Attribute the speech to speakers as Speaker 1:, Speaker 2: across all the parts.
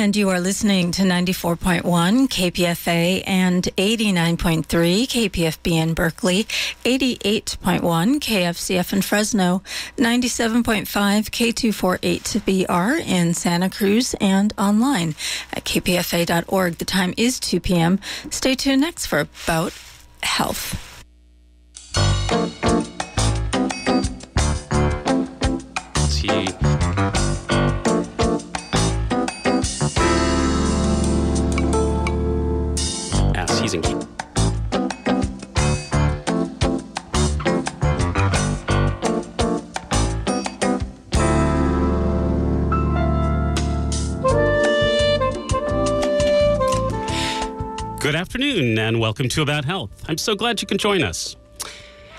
Speaker 1: And you are listening to 94.1 KPFA and 89.3 KPFB in Berkeley, 88.1 KFCF in Fresno, 97.5 K248BR in Santa Cruz, and online at kpfa.org. The time is 2 p.m. Stay tuned next for About Health.
Speaker 2: See. Good afternoon and welcome to About Health. I'm so glad you can join us.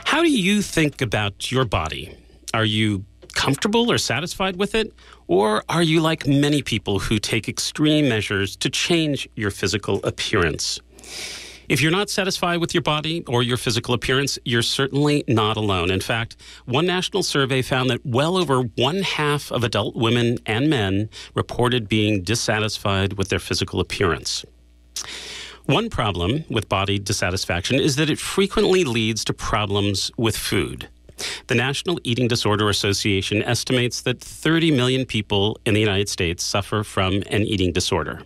Speaker 2: How do you think about your body? Are you comfortable or satisfied with it? Or are you like many people who take extreme measures to change your physical appearance? If you're not satisfied with your body or your physical appearance, you're certainly not alone. In fact, one national survey found that well over one half of adult women and men reported being dissatisfied with their physical appearance. One problem with body dissatisfaction is that it frequently leads to problems with food. The National Eating Disorder Association estimates that 30 million people in the United States suffer from an eating disorder.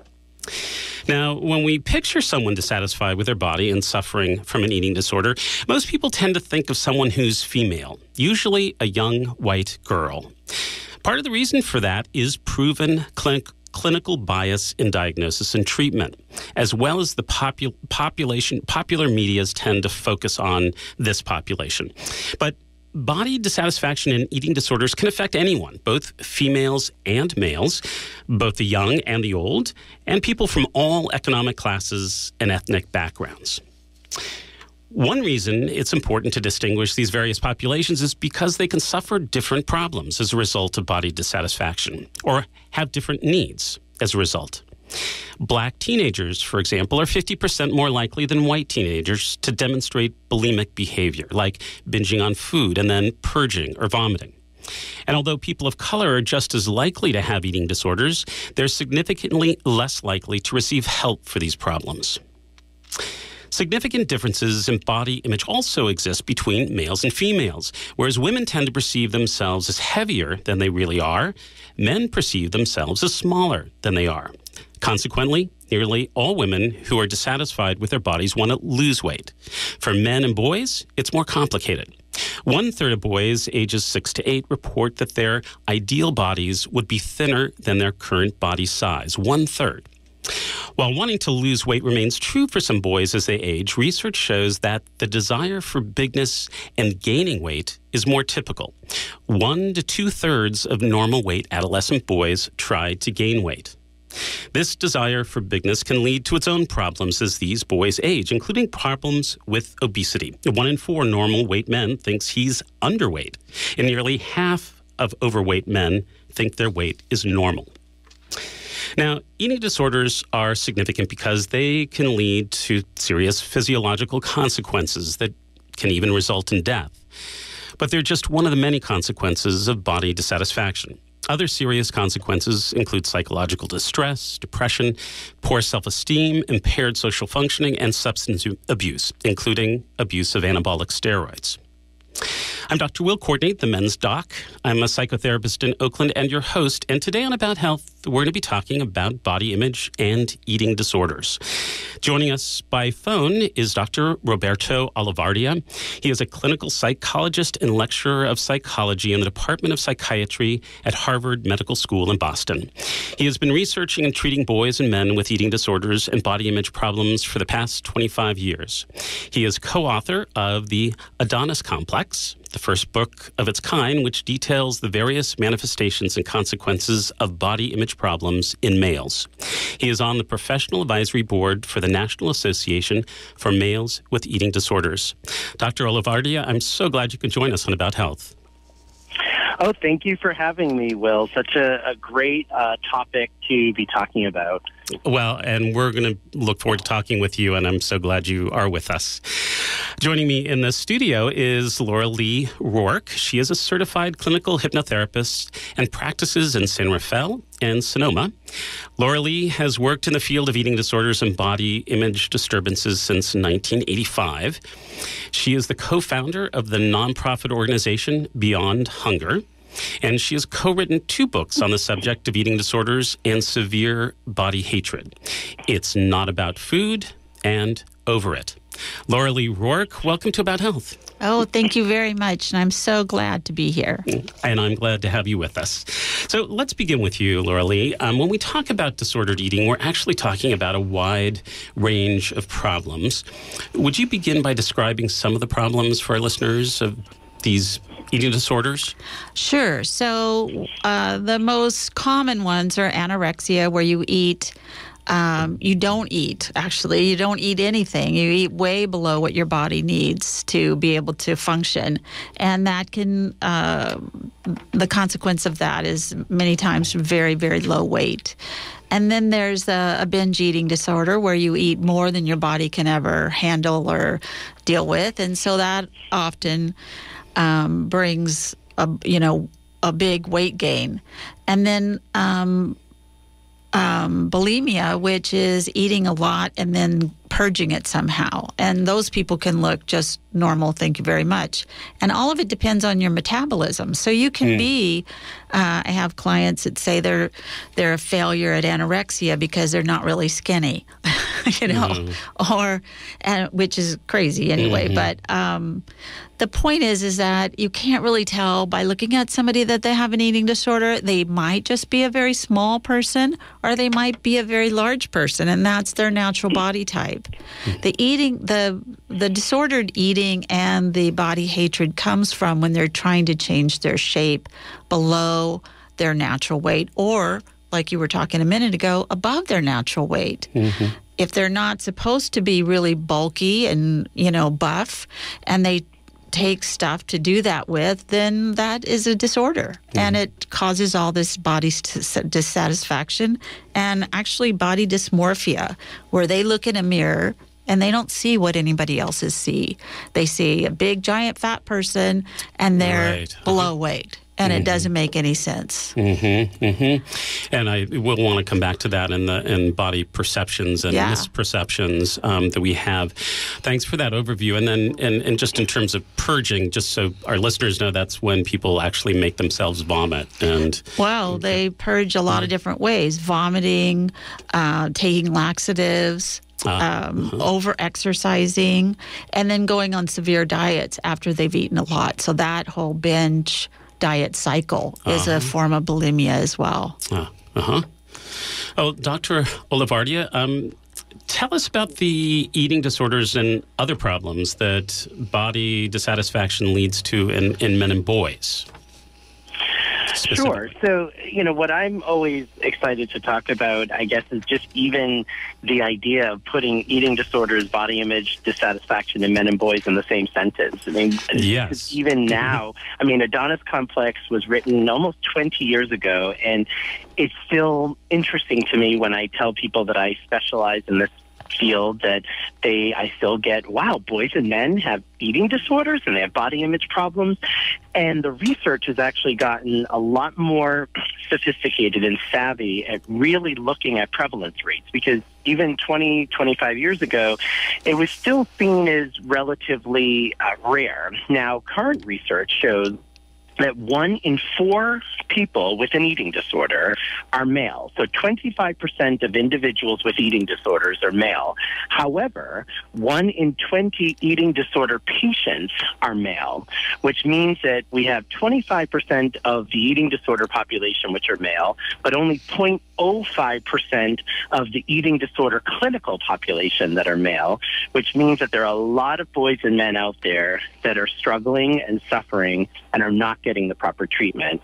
Speaker 2: Now, when we picture someone dissatisfied with their body and suffering from an eating disorder, most people tend to think of someone who's female, usually a young white girl. Part of the reason for that is proven clinical clinical bias in diagnosis and treatment, as well as the popu- population, popular medias tend to focus on this population. But body dissatisfaction and eating disorders can affect anyone, both females and males, both the young and the old, and people from all economic classes and ethnic backgrounds. One reason it's important to distinguish these various populations is because they can suffer different problems as a result of body dissatisfaction or have different needs as a result. Black teenagers, for example, are 50% more likely than white teenagers to demonstrate bulimic behavior, like binging on food and then purging or vomiting. And although people of color are just as likely to have eating disorders, they're significantly less likely to receive help for these problems. Significant differences in body image also exist between males and females. Whereas women tend to perceive themselves as heavier than they really are, men perceive themselves as smaller than they are. Consequently, nearly all women who are dissatisfied with their bodies want to lose weight. For men and boys, it's more complicated. One third of boys ages six to eight report that their ideal bodies would be thinner than their current body size. One third. While wanting to lose weight remains true for some boys as they age, research shows that the desire for bigness and gaining weight is more typical. One to two thirds of normal weight adolescent boys try to gain weight. This desire for bigness can lead to its own problems as these boys age, including problems with obesity. One in four normal weight men thinks he's underweight, and nearly half of overweight men think their weight is normal. Now, eating disorders are significant because they can lead to serious physiological consequences that can even result in death. But they're just one of the many consequences of body dissatisfaction. Other serious consequences include psychological distress, depression, poor self esteem, impaired social functioning, and substance abuse, including abuse of anabolic steroids. I'm Dr. Will Courtenay, the men's doc. I'm a psychotherapist in Oakland and your host. And today on About Health, we're going to be talking about body image and eating disorders. Joining us by phone is Dr. Roberto Olivardia. He is a clinical psychologist and lecturer of psychology in the Department of Psychiatry at Harvard Medical School in Boston. He has been researching and treating boys and men with eating disorders and body image problems for the past 25 years. He is co author of The Adonis Complex the first book of its kind, which details the various manifestations and consequences of body image problems in males. He is on the Professional Advisory Board for the National Association for Males with Eating Disorders. Dr. Olivardia, I'm so glad you can join us on About Health.
Speaker 3: Oh, thank you for having me, Will. Such a, a great uh, topic to be talking about.
Speaker 2: Well, and we're going to look forward to talking with you, and I'm so glad you are with us. Joining me in the studio is Laura Lee Rourke. She is a certified clinical hypnotherapist and practices in San Rafael and Sonoma. Laurelee has worked in the field of eating disorders and body image disturbances since 1985. She is the co founder of the nonprofit organization Beyond Hunger. And she has co written two books on the subject of eating disorders and severe body hatred. It's Not About Food and Over It. Laurelee Roark, welcome to About Health.
Speaker 4: Oh, thank you very much. And I'm so glad to be here.
Speaker 2: And I'm glad to have you with us. So let's begin with you, Laurelee. Um, when we talk about disordered eating, we're actually talking about a wide range of problems. Would you begin by describing some of the problems for our listeners of these eating disorders?
Speaker 4: Sure. So uh, the most common ones are anorexia, where you eat. Um, you don't eat, actually. You don't eat anything. You eat way below what your body needs to be able to function. And that can, uh, the consequence of that is many times very, very low weight. And then there's a, a, binge eating disorder where you eat more than your body can ever handle or deal with. And so that often um, brings a you know a big weight gain, and then um, um, bulimia, which is eating a lot and then purging it somehow. And those people can look just normal, thank you very much. And all of it depends on your metabolism. So you can mm. be, uh, I have clients that say they're, they're a failure at anorexia because they're not really skinny, you know, mm. or, and, which is crazy anyway. Mm-hmm. But um, the point is, is that you can't really tell by looking at somebody that they have an eating disorder. They might just be a very small person or they might be a very large person and that's their natural body type. The eating, the the disordered eating and the body hatred comes from when they're trying to change their shape below their natural weight, or like you were talking a minute ago, above their natural weight. Mm-hmm. If they're not supposed to be really bulky and you know buff, and they take stuff to do that with, then that is a disorder. Mm-hmm. And it causes all this body dissatisfaction and actually body dysmorphia, where they look in a mirror and they don't see what anybody else's see. They see a big, giant, fat person and they're right. below weight and mm-hmm. it doesn't make any sense.
Speaker 2: Mm-hmm, mm-hmm. And I will want to come back to that in the in body perceptions and yeah. misperceptions um, that we have. Thanks for that overview. And then, and, and just in terms of purging, just so our listeners know, that's when people actually make themselves vomit. And
Speaker 4: well, they purge a lot of different ways: vomiting, uh, taking laxatives. Uh, um, uh-huh. over exercising, and then going on severe diets after they've eaten a lot. So that whole binge diet cycle uh-huh. is a uh-huh. form of bulimia as well.
Speaker 2: Uh huh. Oh, Dr. Olivardia, um, tell us about the eating disorders and other problems that body dissatisfaction leads to in, in men and boys.
Speaker 3: Sure. So, you know, what I'm always excited to talk about, I guess, is just even the idea of putting eating disorders, body image dissatisfaction in men and boys in the same sentence. I mean,
Speaker 2: yes.
Speaker 3: even mm-hmm. now, I mean, Adonis Complex was written almost 20 years ago, and it's still interesting to me when I tell people that I specialize in this field that they I still get wow boys and men have eating disorders and they have body image problems. And the research has actually gotten a lot more sophisticated and savvy at really looking at prevalence rates because even 20 25 years ago it was still seen as relatively uh, rare. Now current research shows that one in four people with an eating disorder are male. So 25% of individuals with eating disorders are male. However, one in 20 eating disorder patients are male, which means that we have 25% of the eating disorder population which are male, but only 0.05% of the eating disorder clinical population that are male, which means that there are a lot of boys and men out there that are struggling and suffering and are not getting the proper treatment.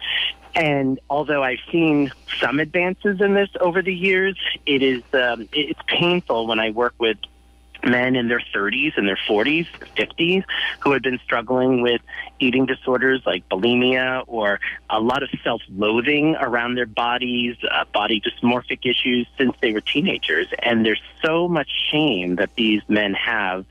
Speaker 3: And although I've seen some advances in this over the years, it is um, it's painful when I work with men in their 30s and their 40s, 50s, who had been struggling with eating disorders like bulimia or a lot of self loathing around their bodies, uh, body dysmorphic issues since they were teenagers. And there's so much shame that these men have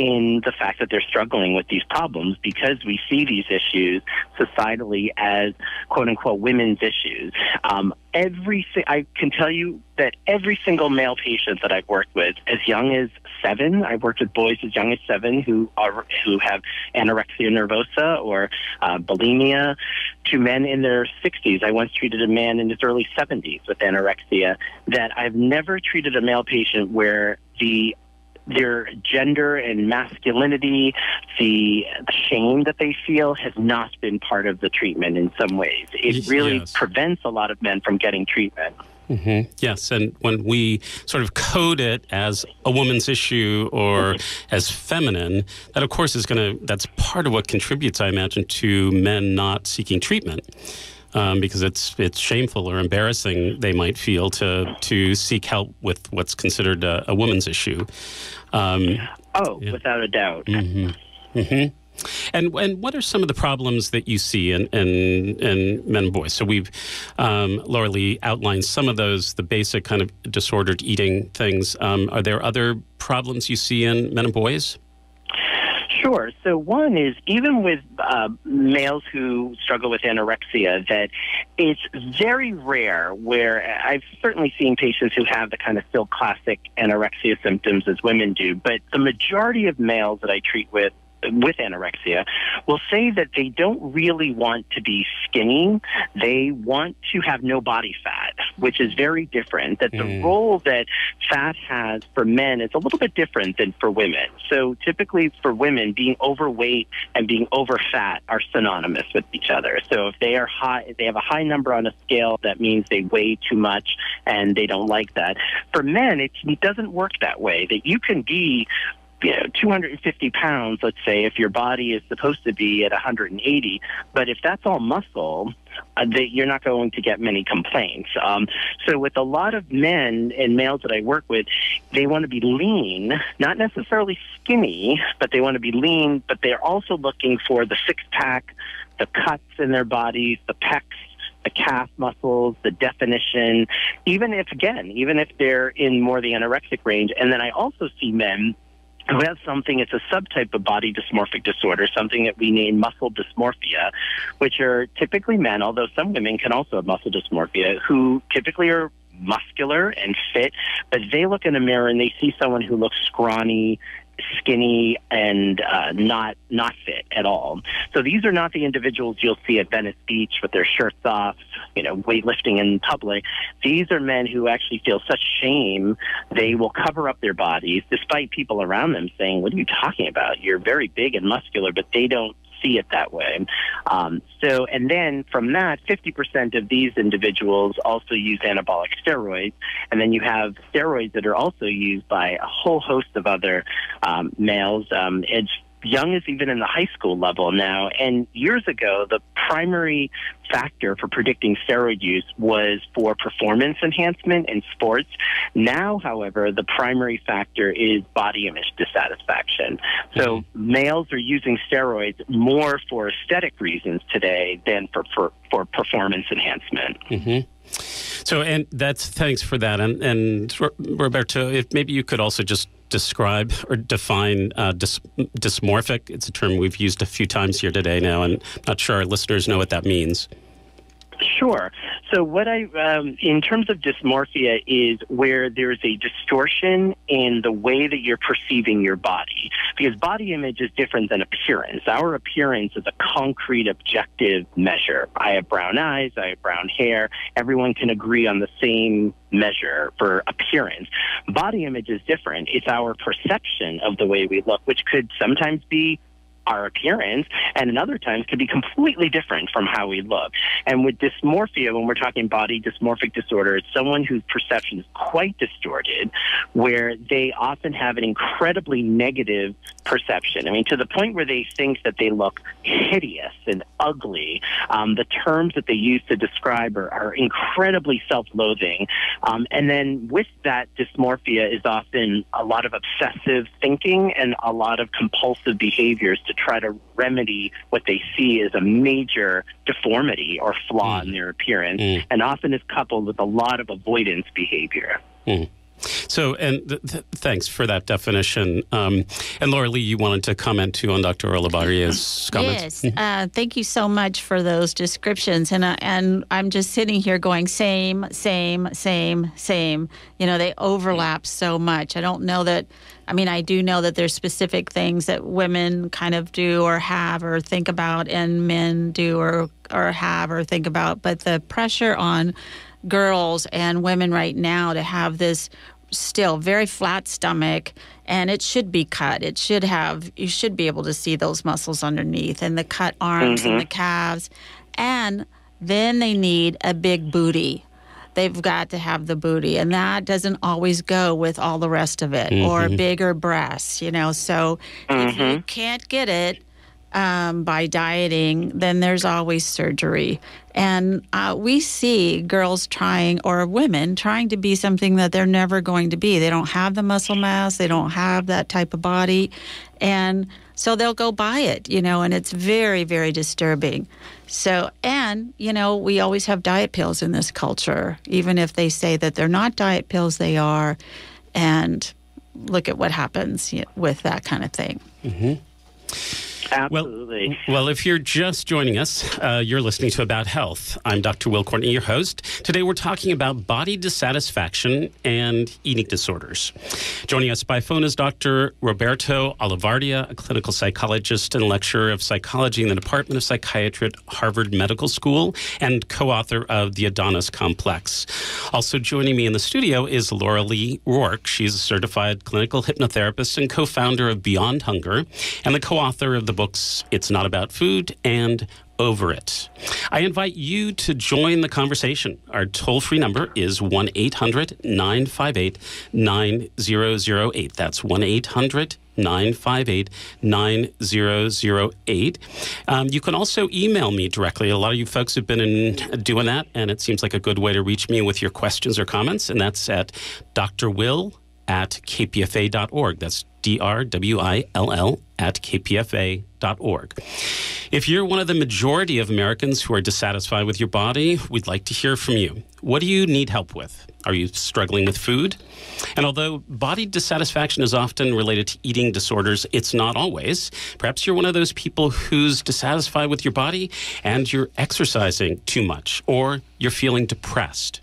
Speaker 3: in the fact that they're struggling with these problems because we see these issues societally as quote unquote women's issues. Um, every I can tell you that every single male patient that I've worked with, as young as seven, I've worked with boys as young as seven who are who have anorexia nervosa or uh, bulimia, to men in their 60s. I once treated a man in his early 70s with anorexia. That I've never treated a male patient where the their gender and masculinity, the shame that they feel has not been part of the treatment in some ways. It really yes. prevents a lot of men from getting treatment.
Speaker 2: Mm-hmm. Yes, and when we sort of code it as a woman's issue or as feminine, that of course is going to, that's part of what contributes, I imagine, to men not seeking treatment um, because it's it's shameful or embarrassing they might feel to to seek help with what's considered a, a woman's issue.
Speaker 3: Um, oh, yeah. without a doubt.
Speaker 2: Mm-hmm. Mm-hmm. And and what are some of the problems that you see in in, in men and boys? So we've um, Laurelee outlined some of those, the basic kind of disordered eating things. Um, are there other problems you see in men and boys?
Speaker 3: Sure. So one is even with uh, males who struggle with anorexia, that it's very rare. Where I've certainly seen patients who have the kind of still classic anorexia symptoms as women do, but the majority of males that I treat with with anorexia will say that they don't really want to be skinny. They want to have no body fat, which is very different. That the mm. role that fat has for men is a little bit different than for women. So typically for women, being overweight and being over fat are synonymous with each other. So if they are high, if they have a high number on a scale, that means they weigh too much and they don't like that. For men, it doesn't work that way. That you can be you know, 250 pounds, let's say, if your body is supposed to be at 180, but if that's all muscle, uh, you're not going to get many complaints. Um, so with a lot of men and males that I work with, they want to be lean, not necessarily skinny, but they want to be lean, but they're also looking for the six pack, the cuts in their bodies, the pecs, the calf muscles, the definition, even if, again, even if they're in more the anorexic range. And then I also see men who have something, it's a subtype of body dysmorphic disorder, something that we name muscle dysmorphia, which are typically men, although some women can also have muscle dysmorphia, who typically are muscular and fit, but they look in a mirror and they see someone who looks scrawny skinny and uh, not not fit at all. So these are not the individuals you'll see at Venice Beach with their shirts off, you know, weightlifting in public. These are men who actually feel such shame they will cover up their bodies, despite people around them saying, "What are you talking about? You're very big and muscular," but they don't see it that way. Um, so, and then from that, 50% of these individuals also use anabolic steroids. And then you have steroids that are also used by a whole host of other um, males. Um, it's young as even in the high school level now. And years ago, the primary factor for predicting steroid use was for performance enhancement in sports. Now, however, the primary factor is body image dissatisfaction. So mm-hmm. males are using steroids more for aesthetic reasons today than for, for, for performance enhancement.
Speaker 2: Mm-hmm. So, and that's thanks for that. And, and Roberto, if maybe you could also just describe or define uh, dys- dysmorphic. It's a term we've used a few times here today now, and I'm not sure our listeners know what that means.
Speaker 3: Sure. So, what I, um, in terms of dysmorphia, is where there's a distortion in the way that you're perceiving your body. Because body image is different than appearance. Our appearance is a concrete, objective measure. I have brown eyes, I have brown hair. Everyone can agree on the same measure for appearance. Body image is different. It's our perception of the way we look, which could sometimes be our appearance, and in other times can be completely different from how we look. And with dysmorphia, when we're talking body dysmorphic disorder, it's someone whose perception is quite distorted, where they often have an incredibly negative perception. I mean, to the point where they think that they look hideous and ugly. Um, the terms that they use to describe are, are incredibly self loathing. Um, and then with that dysmorphia is often a lot of obsessive thinking and a lot of compulsive behaviors to try to remedy what they see as a major deformity or flaw mm. in their appearance, mm. and often is coupled with a lot of avoidance behavior.
Speaker 2: Mm. So, and th- th- thanks for that definition. Um, and Laurelee, you wanted to comment too on Dr. Olivardia's
Speaker 4: comments. Yes, uh, thank you so much for those descriptions. And uh, and I'm just sitting here going same, same, same, same. You know, they overlap so much. I don't know that. I mean, I do know that there's specific things that women kind of do or have or think about, and men do or or have or think about. But the pressure on girls and women right now to have this still very flat stomach and it should be cut it should have you should be able to see those muscles underneath and the cut arms mm-hmm. and the calves and then they need a big booty they've got to have the booty and that doesn't always go with all the rest of it mm-hmm. or bigger breasts you know so mm-hmm. if you mm-hmm. can't get it um, by dieting, then there's always surgery. And uh, we see girls trying, or women trying to be something that they're never going to be. They don't have the muscle mass, they don't have that type of body. And so they'll go buy it, you know, and it's very, very disturbing. So, and, you know, we always have diet pills in this culture. Even if they say that they're not diet pills, they are. And look at what happens with that kind of thing.
Speaker 3: Mm-hmm. Absolutely.
Speaker 2: Well, well, if you're just joining us, uh, you're listening to About Health. I'm Dr. Will Courtenay, your host. Today we're talking about body dissatisfaction and eating disorders. Joining us by phone is Dr. Roberto Olivardia, a clinical psychologist and lecturer of psychology in the Department of Psychiatry at Harvard Medical School and co author of The Adonis Complex. Also joining me in the studio is Laurelee Roark. She's a certified clinical hypnotherapist and co founder of Beyond Hunger and the co author of the books It's Not About Food and Over It. I invite you to join the conversation. Our toll free number is 1 800 958 9008. That's 1 800 958 9008. Um, you can also email me directly. A lot of you folks have been in, doing that, and it seems like a good way to reach me with your questions or comments, and that's at drwill at kpfa.org. That's D R W I L L at kpfa.org. If you're one of the majority of Americans who are dissatisfied with your body, we'd like to hear from you. What do you need help with? Are you struggling with food? And although body dissatisfaction is often related to eating disorders, it's not always. Perhaps you're one of those people who's dissatisfied with your body and you're exercising too much or you're feeling depressed.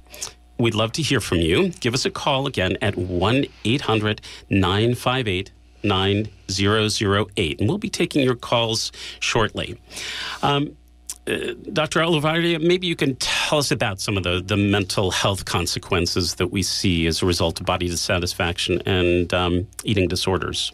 Speaker 2: We'd love to hear from you. Give us a call again at 1 800 958 9008. And we'll be taking your calls shortly. Um, uh, Dr. Olivardia, maybe you can tell us about some of the, the mental health consequences that we see as a result of body dissatisfaction and um, eating disorders.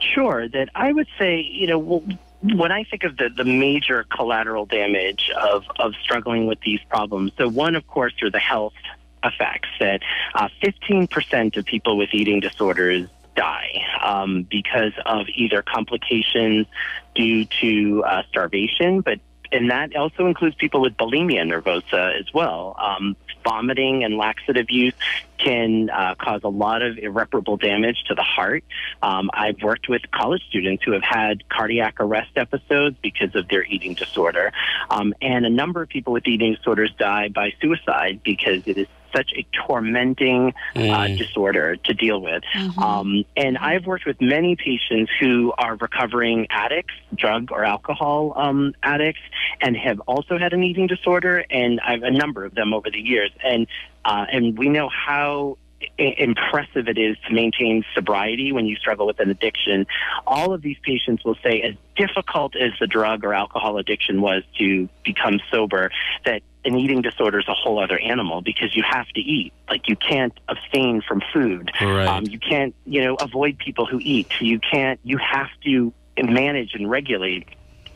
Speaker 3: Sure. That I would say, you know, when I think of the, the major collateral damage of, of struggling with these problems, so one, of course, are the health effects that uh, 15% of people with eating disorders die um, because of either complications due to uh, starvation, but and that also includes people with bulimia nervosa as well. Um, vomiting and laxative use can uh, cause a lot of irreparable damage to the heart. Um, I've worked with college students who have had cardiac arrest episodes because of their eating disorder. Um, and a number of people with eating disorders die by suicide because it is such a tormenting uh, mm. uh, disorder to deal with. Mm-hmm. Um, and I've worked with many patients who are recovering addicts, drug or alcohol um, addicts, and have also had an eating disorder. And I have a number of them over the years. And uh, and we know how impressive it is to maintain sobriety when you struggle with an addiction. All of these patients will say, as difficult as the drug or alcohol addiction was to become sober, that an eating disorder is a whole other animal because you have to eat. Like you can't abstain from food.
Speaker 2: Right. Um,
Speaker 3: you can't, you know, avoid people who eat. You can't. You have to manage and regulate.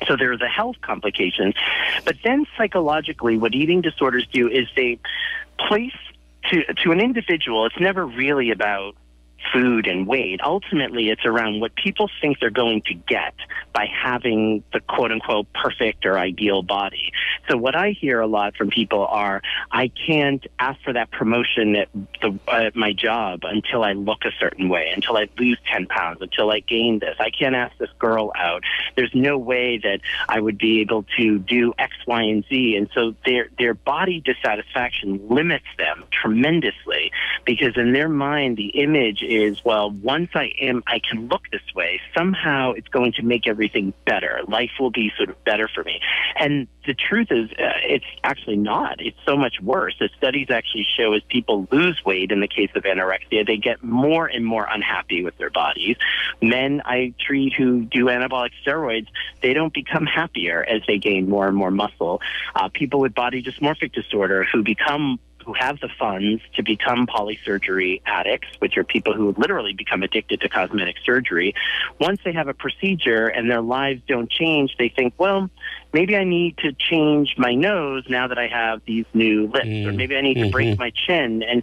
Speaker 3: So there are the health complications. But then psychologically, what eating disorders do is they place to, to an individual, it's never really about food and weight. Ultimately, it's around what people think they're going to get by having the quote unquote perfect or ideal body. So what I hear a lot from people are, I can't ask for that promotion at, the, at my job until I look a certain way, until I lose 10 pounds, until I gain this. I can't ask this girl out. There's no way that I would be able to do X, Y, and Z. And so their, their body dissatisfaction limits them tremendously because in their mind, the image is, well, once I am, I can look this way, somehow it's going to make everything better. Life will be sort of better for me. And the truth is, uh, it's actually not. It's so much worse. The studies actually show as people lose weight, in the case of anorexia, they get more and more unhappy with their bodies. Men I treat who do anabolic steroids, they don't become happier as they gain more and more muscle. Uh, people with body dysmorphic disorder who become who have the funds to become polysurgery addicts, which are people who literally become addicted to cosmetic surgery, once they have a procedure and their lives don't change, they think, well, maybe I need to change my nose now that I have these new lips, mm. or maybe I need mm-hmm. to break my chin. And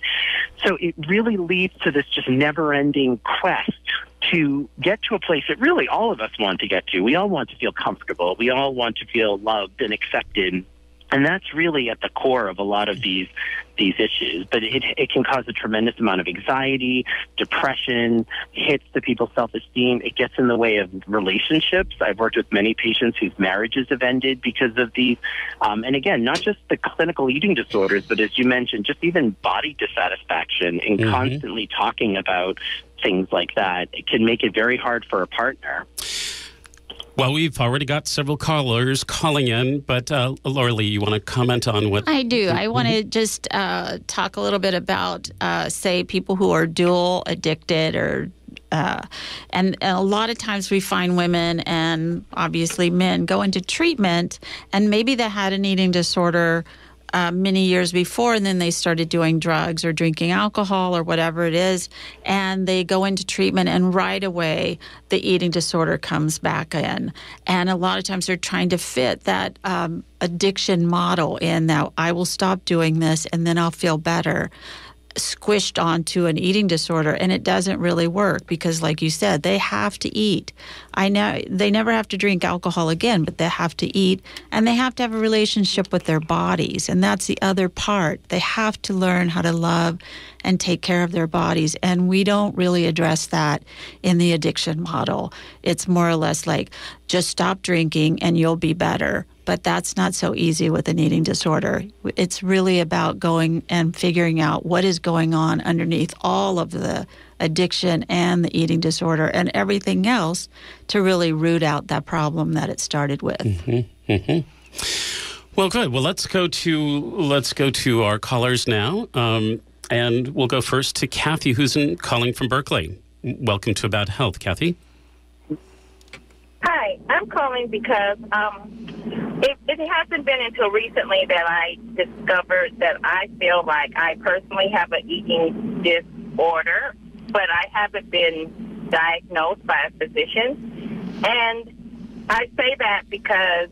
Speaker 3: so it really leads to this just never ending quest to get to a place that really all of us want to get to. We all want to feel comfortable. We all want to feel loved and accepted and that's really at the core of a lot of these these issues. But it, it can cause a tremendous amount of anxiety, depression, hits the people's self esteem. It gets in the way of relationships. I've worked with many patients whose marriages have ended because of these. Um, and again, not just the clinical eating disorders, but as you mentioned, just even body dissatisfaction and mm-hmm. constantly talking about things like that. It can make it very hard for a partner.
Speaker 2: Well, we've already got several callers calling in, but uh, Laurelee, you want to comment on what?
Speaker 4: I do. I want to just uh, talk a little bit about, uh, say, people who are dual addicted or uh, and, and, a lot of times we find women and obviously men go into treatment and maybe they had an eating disorder uh, many years before, and then they started doing drugs or drinking alcohol or whatever it is, and they go into treatment, and right away the eating disorder comes back in. And a lot of times they're trying to fit that um, addiction model in that I will stop doing this and then I'll feel better squished onto an eating disorder and it doesn't really work because like you said they have to eat. I know they never have to drink alcohol again but they have to eat and they have to have a relationship with their bodies and that's the other part. They have to learn how to love and take care of their bodies and we don't really address that in the addiction model. It's more or less like just stop drinking and you'll be better but that's not so easy with an eating disorder. It's really about going and figuring out what is going on underneath all of the addiction and the eating disorder and everything else to really root out that problem that it started with.
Speaker 2: Mm-hmm. Mm-hmm. Well, good. Well, let's go to let's go to our callers now, um, and we'll go first to Kathy, who's in, calling from Berkeley. Welcome to About Health, Kathy.
Speaker 5: Hi, I'm calling because um, it, it hasn't been until recently that I discovered that I feel like I personally have an eating disorder, but I haven't been diagnosed by a physician. And I say that because,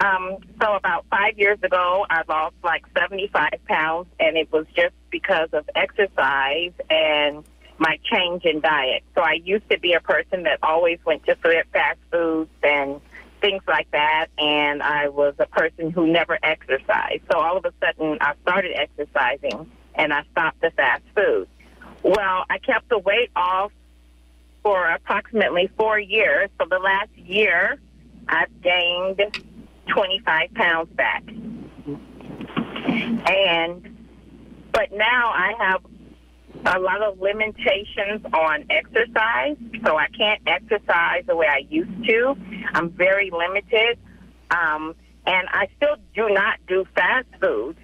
Speaker 5: um, so about five years ago, I lost like 75 pounds, and it was just because of exercise and my change in diet. So I used to be a person that always went to fast foods and things like that, and I was a person who never exercised. So all of a sudden, I started exercising, and I stopped the fast food. Well, I kept the weight off for approximately four years. So the last year, I've gained 25 pounds back. And, but now I have a lot of limitations on exercise, so I can't exercise the way I used to. I'm very limited, um, and I still do not do fast food.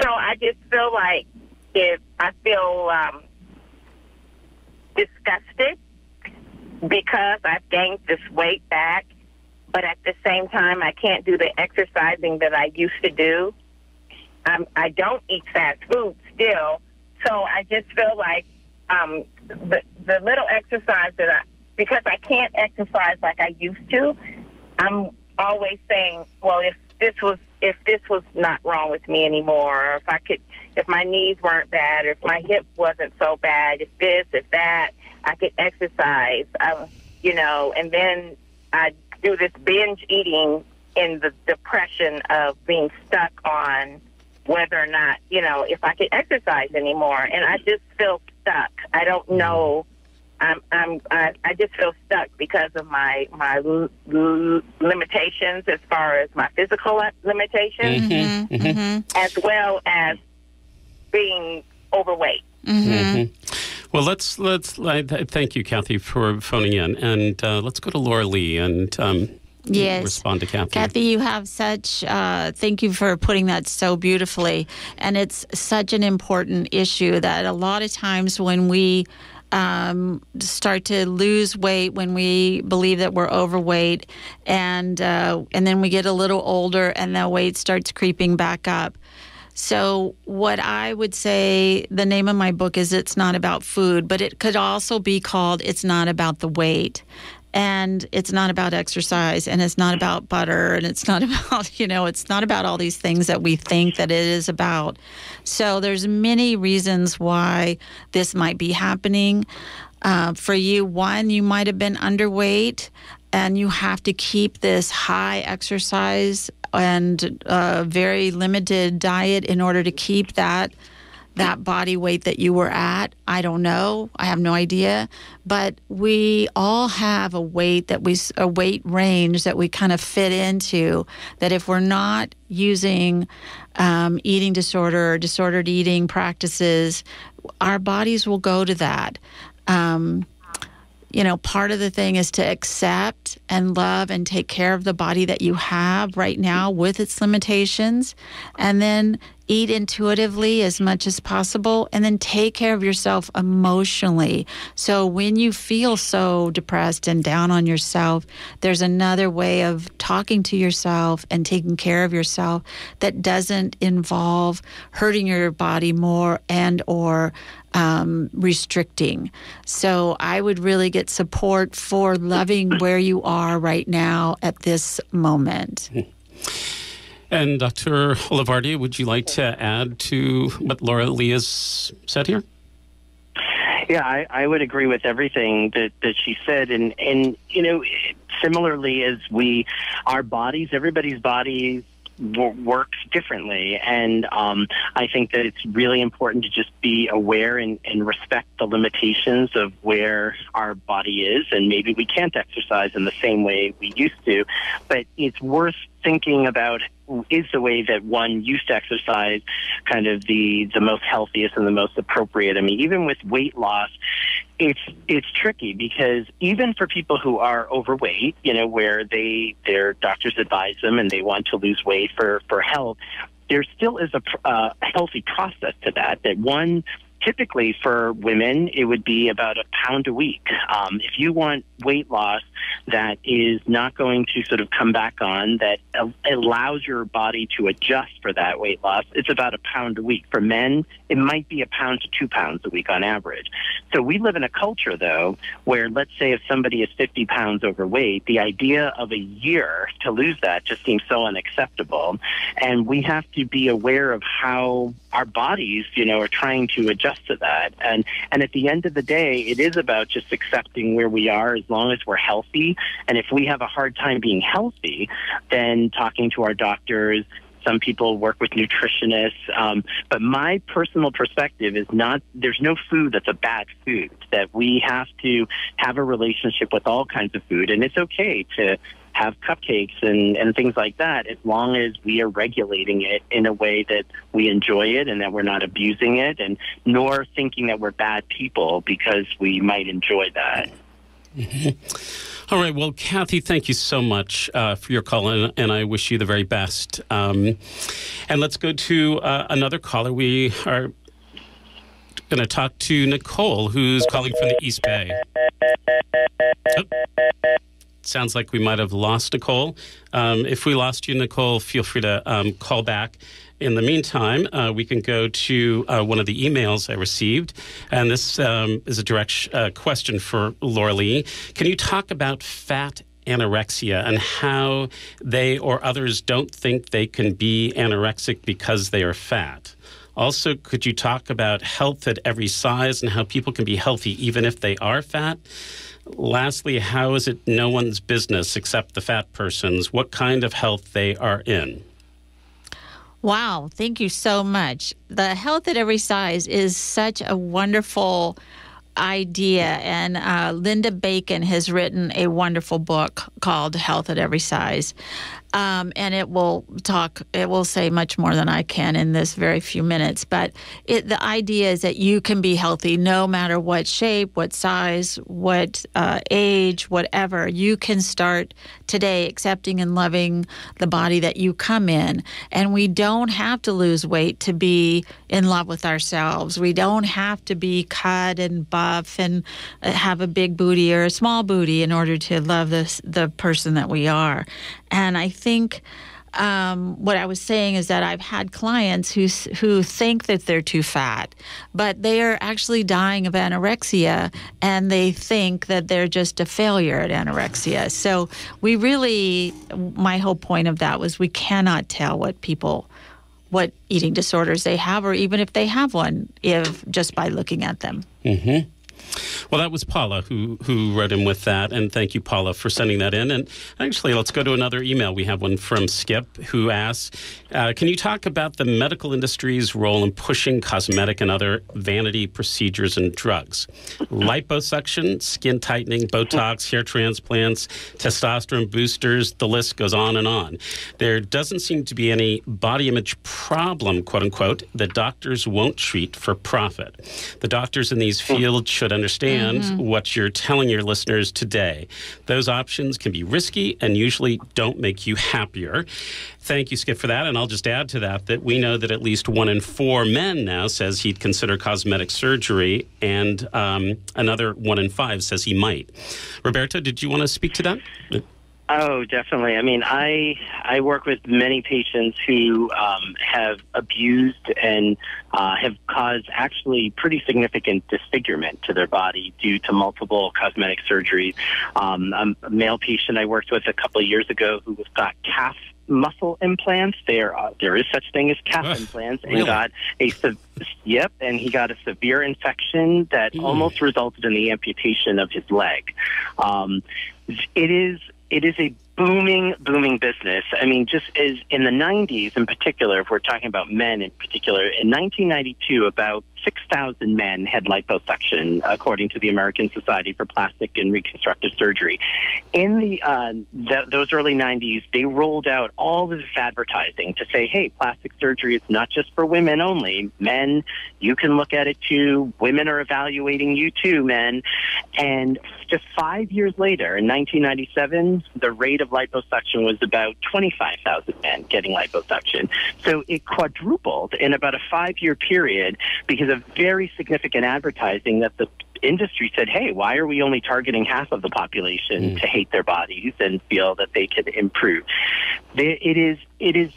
Speaker 5: So I just feel like if I feel um, disgusted because I've gained this weight back, but at the same time I can't do the exercising that I used to do. Um, I don't eat fast food still so I just feel like um, the the little exercise that I because I can't exercise like I used to, I'm always saying, well, if this was if this was not wrong with me anymore, or if I could, if my knees weren't bad, or if my hip wasn't so bad, if this, if that, I could exercise, um, you know, and then I do this binge eating in the depression of being stuck on whether or not, you know, if I could exercise anymore. And I just feel stuck. I don't know. I'm, I'm, I, I just feel stuck because of my my l- l- limitations as far as my physical limitations,
Speaker 2: Mm-hmm.
Speaker 4: Mm-hmm.
Speaker 5: as well as being overweight.
Speaker 2: Mm-hmm. Well, let's let's. I, thank you, Kathy, for phoning in, and uh, let's go to Laurelee and um,
Speaker 4: Yes.
Speaker 2: respond to Kathy.
Speaker 4: Kathy, you have such, uh, thank you for putting that so beautifully. And it's such an important issue that a lot of times when we um, start to lose weight, when we believe that we're overweight, and, uh, and then we get a little older and the weight starts creeping back up. So, what I would say the name of my book is It's Not About Food, but it could also be called It's Not About the Weight. And it's not about exercise, and it's not about butter, and it's not about, you know, it's not about all these things that we think that it is about. So, there's many reasons why this might be happening. Uh, for you, one, you might have been underweight, and you have to keep this high exercise and uh, very limited diet in order to keep that that body weight that you were at. I don't know. I have no idea. But we all have a weight that we a weight range that we kind of fit into. That if we're not using um, eating disorder or disordered eating practices, our bodies will go to that. Um, you know, part of the thing is to accept and love and take care of the body that you have right now with its limitations, and then eat intuitively as much as possible, and then take care of yourself emotionally. So when you feel so depressed and down on yourself, there's another way of talking to yourself and taking care of yourself that doesn't involve hurting your body more and or um, restricting. So I would really get support for loving where you are right now at this moment.
Speaker 2: And Dr. Olivardia, would you like to add to what Laurelee has said here?
Speaker 3: Yeah, I, I would agree with everything that, that she said. And, and, you know, similarly as we, our bodies, everybody's bodies works differently. And um, I think that it's really important to just be aware and, and respect the limitations of where our body is. And maybe we can't exercise in the same way we used to, but it's worth thinking about is the way that one used to exercise kind of the the most healthiest and the most appropriate. I mean, even with weight loss, it's it's tricky because even for people who are overweight, you know, where they their doctors advise them and they want to lose weight for for health, there still is a uh, healthy process to that. That one typically for women, it would be about a pound a week. Um, if you want weight loss that is not going to sort of come back on, that allows your body to adjust for that weight loss, it's about a pound a week. For men, it might be a pound to two pounds a week on average. So we live in a culture, though, where let's say if somebody is 50 pounds overweight, the idea of a year to lose that just seems so unacceptable. And we have to be aware of how our bodies, you know, are trying to adjust to that. And and at the end of the day, it is about just accepting where we are as long as we're healthy. And if we have a hard time being healthy, then talking to our doctors. Some people work with nutritionists, um, but my personal perspective is not. There's no food that's a bad food. That we have to have a relationship with all kinds of food, and it's okay to have cupcakes and, and things like that as long as we are regulating it in a way that we enjoy it and that we're not abusing it and nor thinking that we're bad people because we might enjoy that.
Speaker 2: Mm-hmm. All right. Well, Kathy, thank you so much uh, for your call, and, and, I wish you the very best. Um, and let's go to uh, another caller. We are going to talk to Nicole, who's calling from the East Bay. Oh sounds like we might have lost Nicole. Um, if we lost you, Nicole, feel free to um, call back in the meantime, uh, we can go to uh, one of the emails I received. And this um, is a direct uh, question for Laurelee. Can you talk about fat anorexia and how they or others don't think they can be anorexic because they are fat? Also, could you talk about health at every size and how people can be healthy even if they are fat? Lastly, how is it no one's business except the fat person's what kind of health they are in?
Speaker 4: Wow, thank you so much. The health at every size is such a wonderful idea. And uh, Linda Bacon has written a wonderful book called Health at Every Size. Um, and it will talk, it will say much more than I can in this very few minutes. But it, the idea is that you can be healthy no matter what shape, what size, what uh, age, whatever. You can start today accepting and loving the body that you come in. And we don't have to lose weight to be in love with ourselves. We don't have to be cut and buff and uh, have a big booty or a small booty in order to love this, the person that we are. And I think um, what I was saying is that I've had clients who who think that they're too fat, but they are actually dying of anorexia, and they think that they're just a failure at anorexia. So we really, my whole point of that was we cannot tell what people, what eating disorders they have, or even if they have one, if just by looking at them.
Speaker 2: Mm-hmm. Well, that was Paula who who wrote in with that, and thank you, Paula, for sending that in. And actually, let's go to another email. We have one from Skip who asks, uh, "Can you talk about the medical industry's role in pushing cosmetic and other vanity procedures and drugs, liposuction, skin tightening, Botox, hair transplants, testosterone boosters? The list goes on and on. There doesn't seem to be any body image problem, quote unquote, that doctors won't treat for profit. The doctors in these fields should." Understand mm-hmm. what you're telling your listeners today. Those options can be risky and usually don't make you happier. Thank you, Skip, for that. And I'll just add to that that we know that at least one in four men now says he'd consider cosmetic surgery, and um, another one in five says he might. Roberto, did you want to speak to that?
Speaker 3: Oh, definitely. I mean, I I work with many patients who um, have abused and uh, have caused actually pretty significant disfigurement to their body due to multiple cosmetic surgeries. Um, a male patient I worked with a couple of years ago who got calf muscle implants. There, uh, there is such thing as calf Ugh, implants, and really? got a yep, and he got a severe infection that mm. almost resulted in the amputation of his leg. Um, it is it is a booming, booming business. I mean, just as in the 90s in particular, if we're talking about men in particular, in 1992, about 6,000 men had liposuction, according to the American Society for Plastic and Reconstructive Surgery. In the, uh, those early 90s, they rolled out all this advertising to say, hey, plastic surgery is not just for women only. Men, you can look at it too. Women are evaluating you too, men. And just five years later, in 1997, the rate of liposuction was about 25,000 men getting liposuction. So it quadrupled in about a five year period because of very significant advertising that the industry said, hey, why are we only targeting half of the population mm. to hate their bodies and feel that they can improve? It is, it is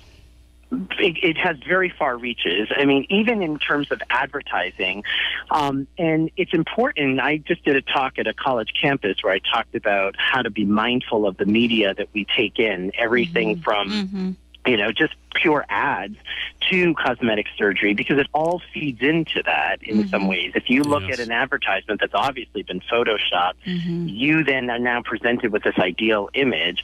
Speaker 3: it, it, has very far reaches. I mean, even in terms of advertising, um, and it's important. I just did a talk at a college campus where I talked about how to be mindful of the media that we take in, everything mm-hmm. from. Mm-hmm you know, just pure ads to cosmetic surgery because it all feeds into that in mm-hmm. some ways. If you look yes. at an advertisement that's obviously been photoshopped, mm-hmm. you then are now presented with this ideal image.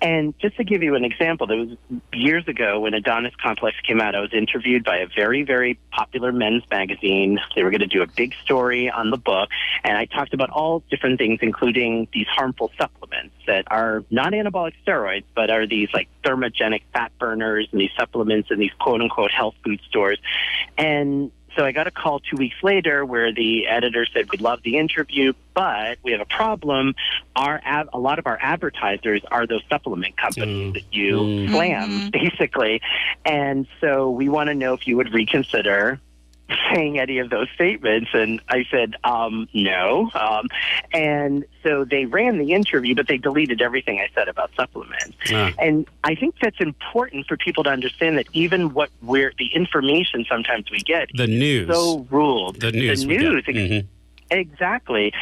Speaker 3: And just to give you an example, there was years ago when Adonis Complex came out, I was interviewed by a very, very popular men's magazine. They were going to do a big story on the book, and I talked about all different things, including these harmful supplements that are not anabolic steroids, but are these like thermogenic fat burners and these supplements in these quote unquote health food stores. And so I got a call two weeks later where the editor said, "We love the interview, but we have a problem. Our ad- a lot of our advertisers are those supplement companies mm. that you mm. slam, mm-hmm. basically, and so we want to know if you would reconsider saying any of those statements. And I said, um, no. Um, and so they ran the interview, but they deleted everything I said about supplements.
Speaker 2: Ah.
Speaker 3: And I think that's important for people to understand that even what we're, the information sometimes we get
Speaker 2: The news.
Speaker 3: so ruled.
Speaker 2: the news.
Speaker 3: The news,
Speaker 2: Mhm.
Speaker 3: Exactly.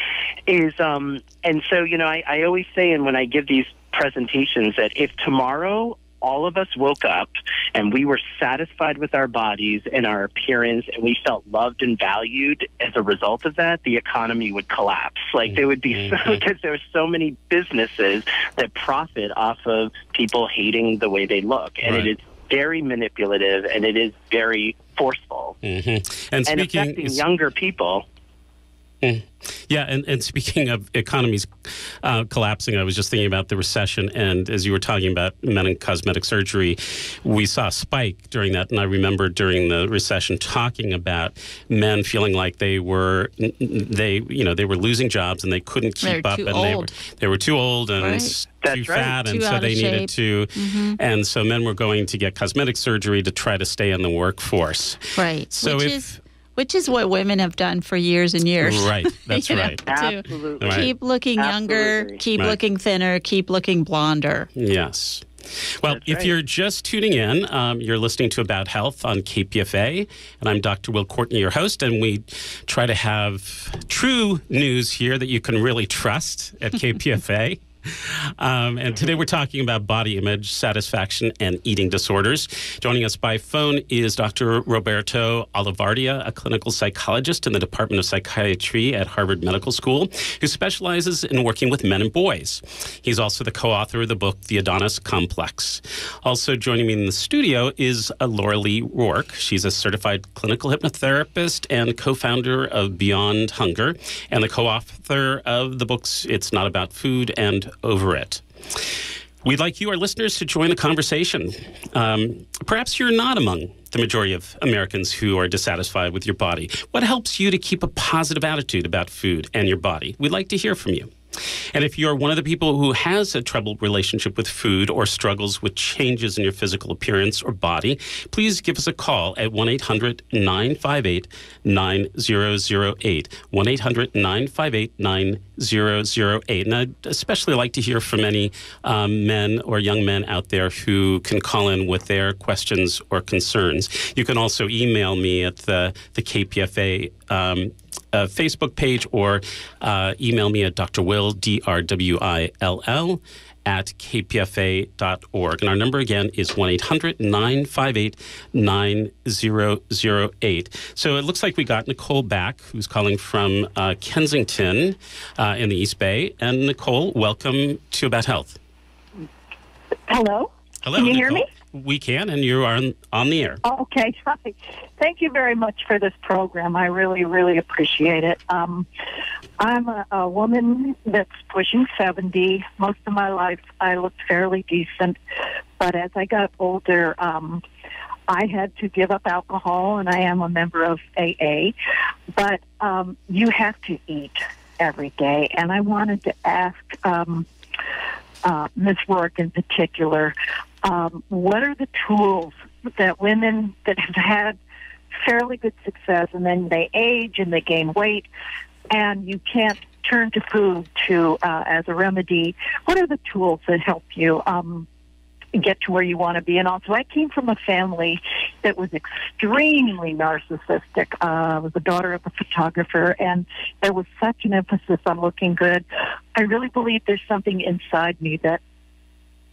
Speaker 3: Is um and so, you know, I, I always say and when I give these presentations that if tomorrow all of us woke up and we were satisfied with our bodies and our appearance and we felt loved and valued as a result of that, the economy would collapse. Like there would be so
Speaker 2: Mhm.
Speaker 3: because there's so many businesses that profit off of people hating the way they look. And
Speaker 2: Right.
Speaker 3: it is very manipulative and it is very forceful.
Speaker 2: Mhm. And
Speaker 3: And
Speaker 2: speaking,
Speaker 3: affecting younger people.
Speaker 2: Yeah, and, and speaking of economies uh, collapsing, I was just thinking about the recession, and as you were talking about men and cosmetic surgery, we saw a spike during that, and I remember during the recession talking about men feeling like they were they you know they were losing jobs and they couldn't
Speaker 4: They're
Speaker 2: keep up,
Speaker 4: too
Speaker 2: and they were they were too old and
Speaker 4: Right.
Speaker 2: s-
Speaker 3: That's
Speaker 2: too
Speaker 3: right.
Speaker 2: fat, and
Speaker 4: Too
Speaker 2: so they needed
Speaker 4: shape. Mm-hmm.
Speaker 2: to, and so men were going to get cosmetic surgery to try to stay in the workforce.
Speaker 4: Right.
Speaker 2: So
Speaker 4: which
Speaker 2: if-
Speaker 4: is which is what women have done for years and years.
Speaker 2: Right, that's
Speaker 4: You know,
Speaker 2: right.
Speaker 3: Absolutely.
Speaker 2: Right.
Speaker 4: Keep looking younger, keep
Speaker 2: Right.
Speaker 4: looking thinner, keep looking blonder.
Speaker 2: Yes. Well,
Speaker 3: That's
Speaker 2: if
Speaker 3: right.
Speaker 2: you're just tuning in, um, you're listening to About Health on KPFA, and I'm Dr. Will Courtenay, your host, and we try to have true news here that you can really trust at KPFA. Um, and today we're talking about body image, satisfaction, and eating disorders. Joining us by phone is Dr. Roberto Olivardia, a clinical psychologist in the Department of Psychiatry at Harvard Medical School, who specializes in working with men and boys. He's also the co author of the book, The Adonis Complex. Also joining me in the studio is uh, Laurelee Roark. She's a certified clinical hypnotherapist and co founder of Beyond Hunger and the co author of the books It's Not About Food and Over It. We'd like you, our listeners, to join the conversation. Um, perhaps you're not among the majority of Americans who are dissatisfied with your body. What helps you to keep a positive attitude about food and your body? We'd like to hear from you. And if you're one of the people who has a troubled relationship with food or struggles with changes in your physical appearance or body, please give us a call at 1 800 958 9008. 1 800 958 9008. And I'd especially like to hear from any um, men or young men out there who can call in with their questions or concerns. You can also email me at the, the KPFA um, uh, Facebook page or uh, email me at Dr. Will, D R W I L L, at kpfa.org. And our number again is 1 800 958 9008. So it looks like we got Nicole back, who's calling from uh, Kensington uh, in the East Bay. And Nicole, welcome to About Health.
Speaker 6: Hello.
Speaker 2: Hello.
Speaker 6: Can you hear
Speaker 2: me? We can, and you are on, on the air.
Speaker 6: Okay. Hi. Thank you very much for this program. I really, really appreciate it. Um, I'm a, a woman that's pushing 70. Most of my life, I looked fairly decent. But as I got older, um, I had to give up alcohol, and I am a member of AA. But um, you have to eat every day. And I wanted to ask um, uh, Ms. Roark in particular, um, what are the tools that women that have had fairly good success and then they age and they gain weight and you can't turn to food to uh, as a remedy? What are the tools that help you? Um, get to where you want to be. And also, I came from a family that was extremely narcissistic. Uh, I was the daughter of a photographer, and there was such an emphasis on looking good. I really believe there's something inside me that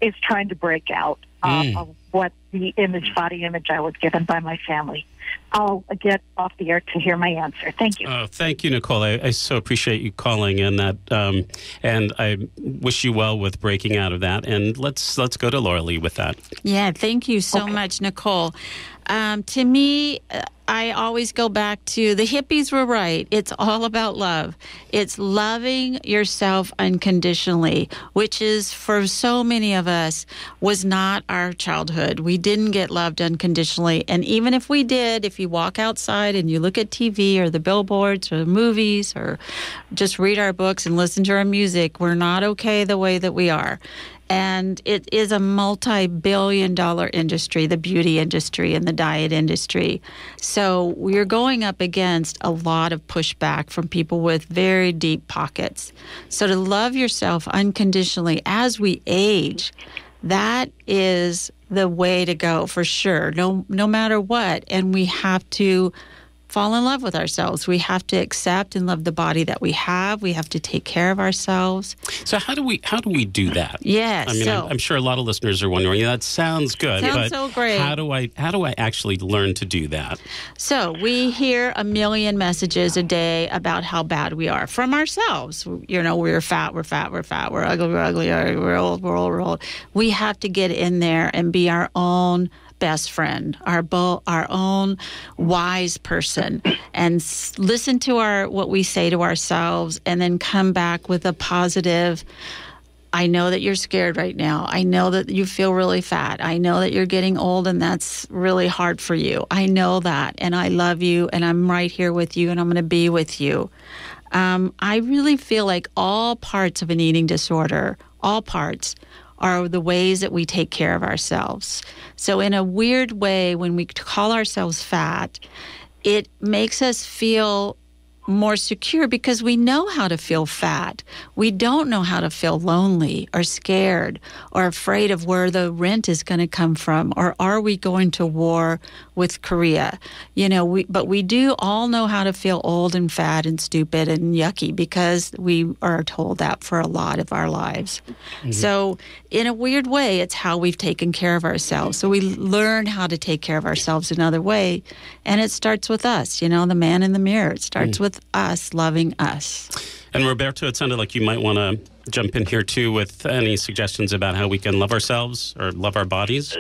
Speaker 6: is trying to break out uh,
Speaker 2: Mm.
Speaker 6: of what the image, body image I was given by my family. I'll get off the air to hear my answer. Thank you.
Speaker 2: Oh, thank you, Nicole. I, I so appreciate you calling, and that, um, and I wish you well with breaking out of that. And let's let's go to Laurelee with that.
Speaker 4: Yeah, thank you so much, Nicole. Um, to me, uh, I always go back to the hippies were right. It's all about love. It's loving yourself unconditionally, which is for so many of us was not our childhood. We didn't get loved unconditionally. And even if we did, if you walk outside and you look at TV or the billboards or the movies or just read our books and listen to our music, we're not okay the way that we are. And it is a multi-billion dollar industry the beauty industry and the diet industry. So we're going up against a lot of pushback from people with very deep pockets. So to love yourself unconditionally as we age that is the way to go for sure no no matter what. And we have to fall in love with ourselves. We have to accept and love the body that we have. We have to take care of ourselves.
Speaker 2: So how do we how do we do that?
Speaker 4: Yes.
Speaker 2: I mean,
Speaker 4: so,
Speaker 2: I'm, I'm sure a lot of listeners are wondering. Yeah, that sounds good,
Speaker 4: Sounds
Speaker 2: but
Speaker 4: so great.
Speaker 2: how do I how do I actually learn to do that?
Speaker 4: so we hear a million messages a day about how bad we are from ourselves. You know, we're fat, we're fat, we're fat, we're ugly, we're ugly, we're old, we're old, we're old. We have to get in there and be our own best friend, our bo- our own wise person, and s- listen to our what we say to ourselves, and then come back with a positive. I know that you're scared right now. I know that you feel really fat. I know that you're getting old and that's really hard for you. I know that. And I love you and I'm right here with you and I'm going to be with you. Um, I really feel like all parts of an eating disorder, all parts, are the ways that we take care of ourselves. So, in a weird way, when we call ourselves fat, it makes us feel more secure because we know how to feel fat. We don't know how to feel lonely or scared or afraid of where the rent is going to come from or are we going to war with Korea. You know, we but we do all know how to feel old and fat and stupid and yucky because we are told that for a lot of our lives. Mm-hmm. So, in a weird way, it's how we've taken care of ourselves. So we learn how to take care of ourselves another way, and it starts with us, you know, the man in the mirror. It starts mm. with us loving us.
Speaker 2: And Roberto, it sounded like you might want to jump in here too with any suggestions about how we can love ourselves or love our bodies.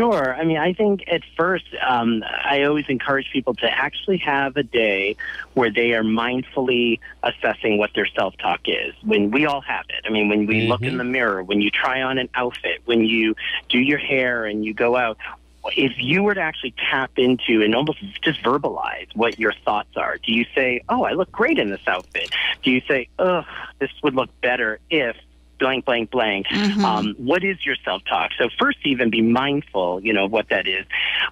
Speaker 3: Sure. I mean, I think at first, um, I always encourage people to actually have a day where they are mindfully assessing what their self talk is. When we all have it. I mean, when we look in the mirror, when you try on an outfit, when you do your hair and you go out, if you were to actually tap into and almost just verbalize what your thoughts are, do you say, "Oh, I look great in this outfit"? Do you say, "Ugh, this would look better if"? Blank, blank, blank. Um, what is your self talk? So first, even be mindful, you know, what that is.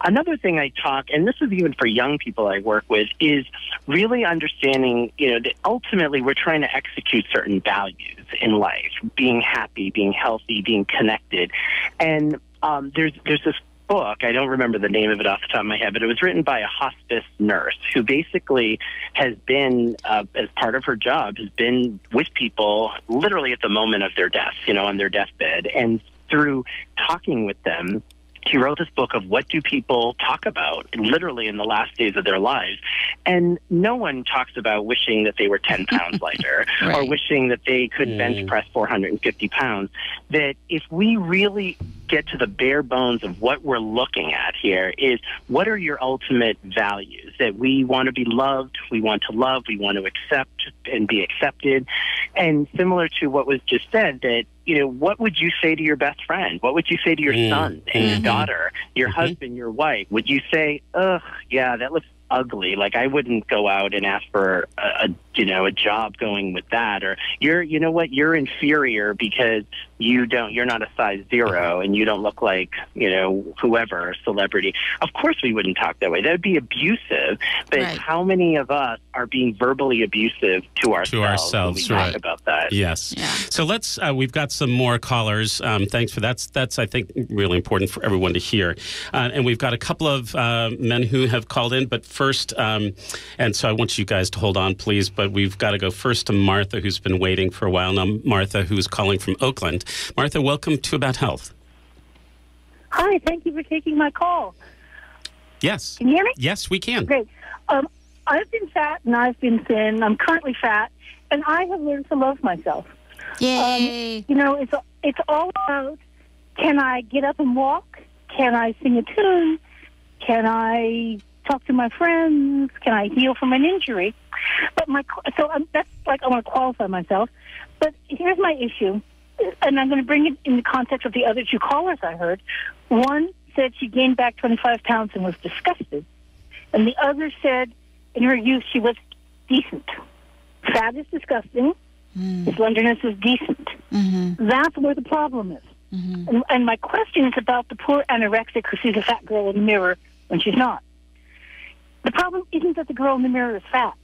Speaker 3: Another thing I talk, and this is even for young people I work with, is really understanding, you know, that ultimately we're trying to execute certain values in life, being happy, being healthy, being connected, and um, there's there's this book. I don't remember the name of it off the top of my head, but it was written by a hospice nurse who basically has been, uh, as part of her job, has been with people literally at the moment of their death, you know, on their deathbed. And through talking with them, she wrote this book of what do people talk about literally in the last days of their lives. And no one talks about wishing that they were 10 pounds lighter or wishing that they could mm. bench press 450 pounds. That if we really get to the bare bones of what we're looking at here is what are your ultimate values that we want to be loved, we want to love, we want to accept and be accepted. And similar to what was just said that you know, what would you say to your best friend? What would you say to your
Speaker 2: Mm.
Speaker 3: son and your daughter, your husband, your wife? Would you say, "Ugh, yeah, that looks ugly"? Like I wouldn't go out and ask for a, a you know a job going with that, or you're you know what you're inferior because you don't you're not a size zero and you don't look like you know whoever celebrity. Of course, we wouldn't talk that way. That would be abusive. But
Speaker 4: Right.
Speaker 3: how many of us are being verbally abusive to ourselves?
Speaker 2: ourselves,
Speaker 3: when we
Speaker 2: right.
Speaker 3: talk about that.
Speaker 2: Yes.
Speaker 4: Yeah.
Speaker 2: So let's. Uh, we've got some more callers. Um, thanks for that's. That's I think really important for everyone to hear. Uh, and we've got a couple of uh, men who have called in. But first, um, and so I want you guys to hold on, please. But we've got to go first to Martha, who's been waiting for a while now. Martha, who's calling from Oakland. Martha, welcome to About Health.
Speaker 7: Hi, thank you for taking my call.
Speaker 2: Yes.
Speaker 7: Can you hear me?
Speaker 2: Yes, we can.
Speaker 7: Great. Um, I've been fat and I've been thin. I'm currently fat, and I have learned to love myself.
Speaker 4: Yay.
Speaker 7: You know, it's it's all about can I get up and walk? Can I sing a tune? Can I talk to my friends? Can I heal from an injury? But my so um, that's like I want to qualify myself. But here's my issue, and I'm going to bring it in the context of the other two callers I heard. One said she gained back 25 pounds and was disgusted, and the other said in her youth she was decent. Fat is disgusting. Slenderness is decent. That's where the problem is. And, and my question is about the poor anorexic who sees a fat girl in the mirror when she's not. The problem isn't that the girl in the mirror is fat.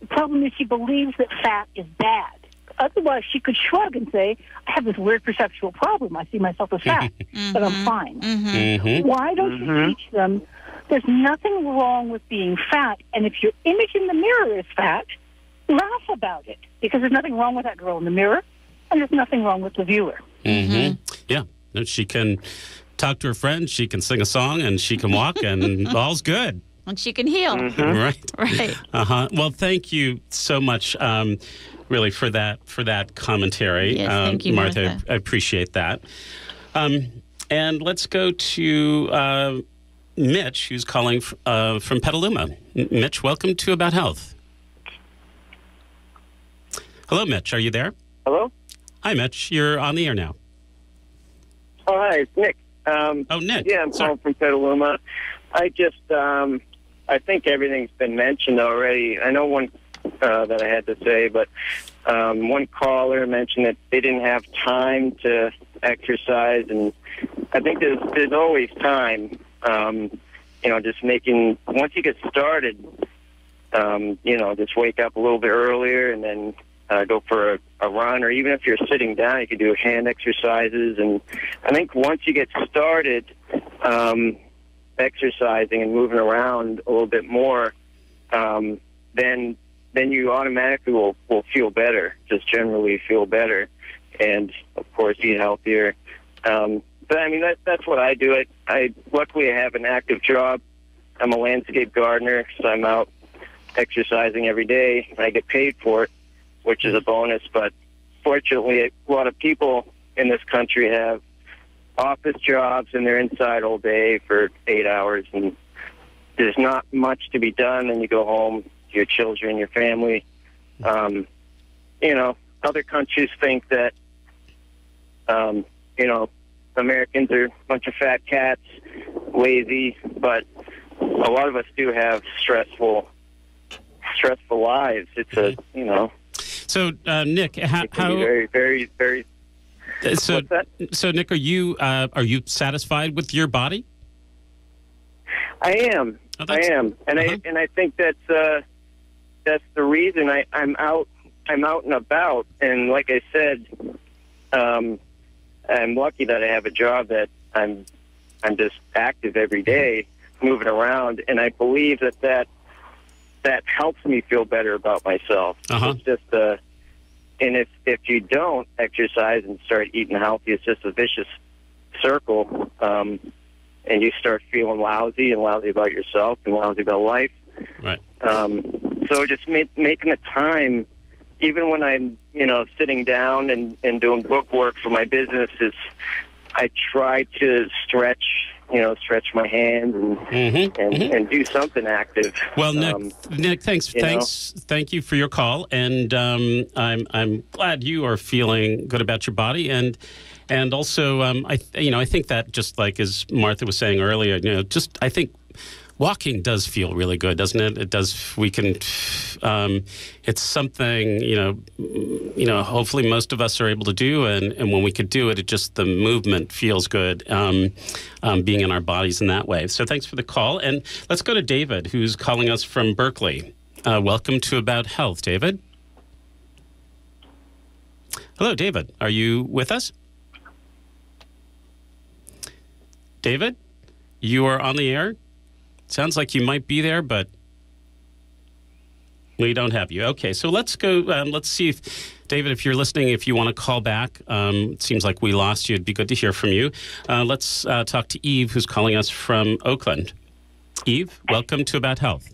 Speaker 7: The problem is she believes that fat is bad. Otherwise, she could shrug and say, I have this weird perceptual problem. I see myself as fat, but I'm fine.
Speaker 2: Mm-hmm.
Speaker 7: Why don't you teach them there's nothing wrong with being fat, and if your image in the mirror is fat, laugh about it because there's nothing wrong with that girl in the mirror, and there's nothing wrong with the viewer.
Speaker 2: hmm Yeah. She can talk to her friends, she can sing a song, and she can walk, and all's good.
Speaker 4: And she can heal.
Speaker 2: Right.
Speaker 4: Right.
Speaker 2: Uh huh. Well, thank you so much, um, really, for that for that commentary,
Speaker 4: Yes,
Speaker 2: um,
Speaker 4: thank you,
Speaker 2: Martha.
Speaker 4: Martha.
Speaker 2: I appreciate that. Um, and let's go to uh, Mitch, who's calling f- uh, from Petaluma. M- Mitch, welcome to About Health. Hello, Mitch. Are you there?
Speaker 8: Hello?
Speaker 2: Hi, Mitch. You're on the air now.
Speaker 8: Oh, hi, it's Nick. Um,
Speaker 2: Oh, Nick.
Speaker 8: yeah, I'm
Speaker 2: Sorry.
Speaker 8: calling from Petaluma. I just, um, I think everything's been mentioned already. I know one uh, that I had to say, but um, one caller mentioned that they didn't have time to exercise, and I think there's there's always time. Um, you know, just making once you get started, um, you know, just wake up a little bit earlier and then uh, go for a, a run, or even if you're sitting down, you can do hand exercises. And I think once you get started um, exercising and moving around a little bit more, um, then then you automatically will will feel better. Just generally feel better, and of course eat healthier. Um, but I mean that that's what I do. I, I luckily have an active job. I'm a landscape gardener, so I'm out exercising every day. and I get paid for it, which is a bonus. But fortunately, a lot of people in this country have office jobs and they're inside all day for eight hours, and there's not much to be done. And you go home to your children, your family. Um, you know, other countries think that, um, you know, Americans are a bunch of fat cats, lazy, but a lot of us do have stressful, stressful lives. It's a, you know,
Speaker 2: So, uh, Nick, how, how
Speaker 8: very, very, very.
Speaker 2: So so Nick, are you uh, are you satisfied with your body?
Speaker 8: I am.
Speaker 2: Oh,
Speaker 8: I am, and
Speaker 2: uh-huh.
Speaker 8: I and I think that's uh, that's the reason I I'm out I'm out and about, and like I said, um, I'm lucky that I have a job that I'm I'm just active every day, moving around, and I believe that that that helps me feel better about myself.
Speaker 2: Uh-huh.
Speaker 8: It's just uh, and if if you don't exercise and start eating healthy, it's just a vicious circle. Um, and you start feeling lousy and lousy about yourself and lousy about life.
Speaker 2: Right.
Speaker 8: Um, so just ma- making the time, even when I'm, you know, sitting down and, and doing book work for my business, is I try to stretch, you know, stretch my hands and
Speaker 2: Mm-hmm.
Speaker 8: and, and do something active.
Speaker 2: Well, Nick,
Speaker 8: Um,
Speaker 2: Nick, thanks,
Speaker 8: you know?
Speaker 2: thanks, thank you for your call, and um, I'm I'm glad you are feeling good about your body, and and also um, I you know I think that just like as Martha was saying earlier, you know, just I think walking does feel really good, doesn't it? It does. We can. Um, it's something you know. You know. Hopefully, most of us are able to do, and, and when we could do it, it just the movement feels good. Um, um, being in our bodies in that way. So thanks for the call, and let's go to David, who's calling us from Berkeley. Uh, welcome to About Health, David. Hello, David. Are you with us? David, you are on the air. Sounds like you might be there, but we don't have you. Okay, so let's go. Um, let's see if, David, if you're listening, if you want to call back, um, it seems like we lost you. It'd be good to hear from you. Uh, let's uh, talk to Eve, who's calling us from Oakland. Eve, welcome to About Health.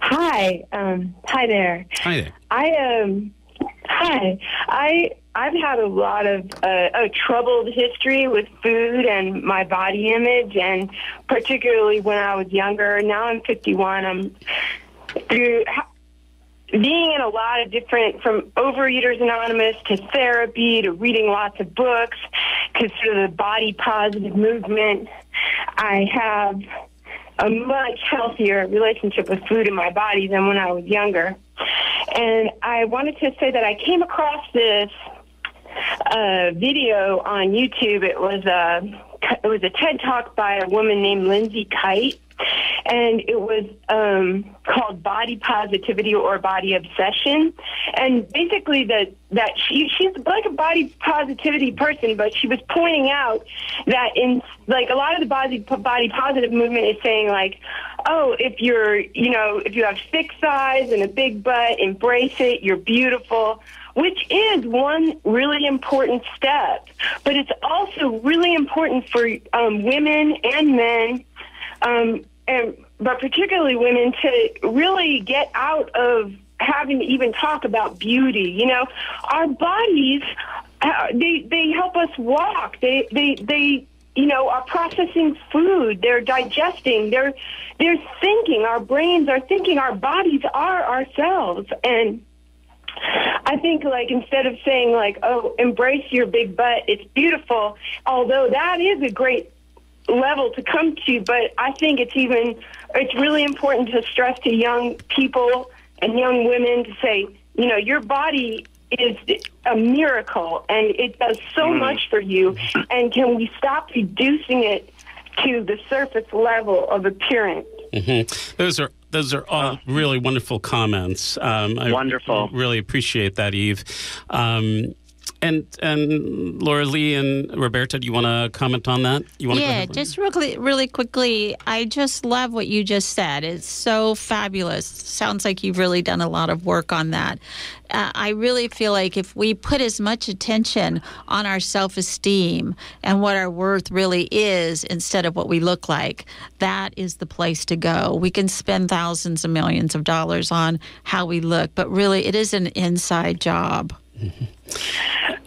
Speaker 9: Hi, um, hi there.
Speaker 2: Hi there.
Speaker 9: I um, hi. I I've had a lot of uh, a troubled history with food and my body image, and particularly when I was younger. Now I'm 51. I'm through being in a lot of different, from Overeaters Anonymous to therapy to reading lots of books to sort of the body positive movement. I have a much healthier relationship with food in my body than when I was younger. And I wanted to say that I came across this a video on YouTube. It was a it was a TED talk by a woman named Lindsay Kite, and it was um, called Body Positivity or Body Obsession. And basically, that that she she's like a body positivity person, but she was pointing out that in like a lot of the body body positive movement is saying like, oh, if you're you know if you have thick thighs and a big butt, embrace it. You're beautiful which is one really important step. But it's also really important for um, women and men, um, and but particularly women, to really get out of having to even talk about beauty. You know, our bodies uh, they they help us walk. They they they you know are processing food. They're digesting. They're they're thinking. Our brains are thinking. Our bodies are ourselves and I think like instead of saying like, oh, embrace your big butt, it's beautiful, although that is a great level to come to, but I think it's even it's really important to stress to young people and young women to say, you know, your body is a miracle and it does so mm. much for you and can we stop reducing it to the surface level of appearance?
Speaker 2: Mm-hmm. Those are those are all really wonderful comments.
Speaker 3: Um, I wonderful.
Speaker 2: really appreciate that, Eve. Um, and and Laurelee and Roberto, do you want to comment on that? You want
Speaker 4: yeah, just really really quickly. I just love what you just said. It's so fabulous. Sounds like you've really done a lot of work on that. Uh, I really feel like if we put as much attention on our self esteem and what our worth really is instead of what we look like, that is the place to go. We can spend thousands and millions of dollars on how we look, but really it is an inside job. Mm-hmm.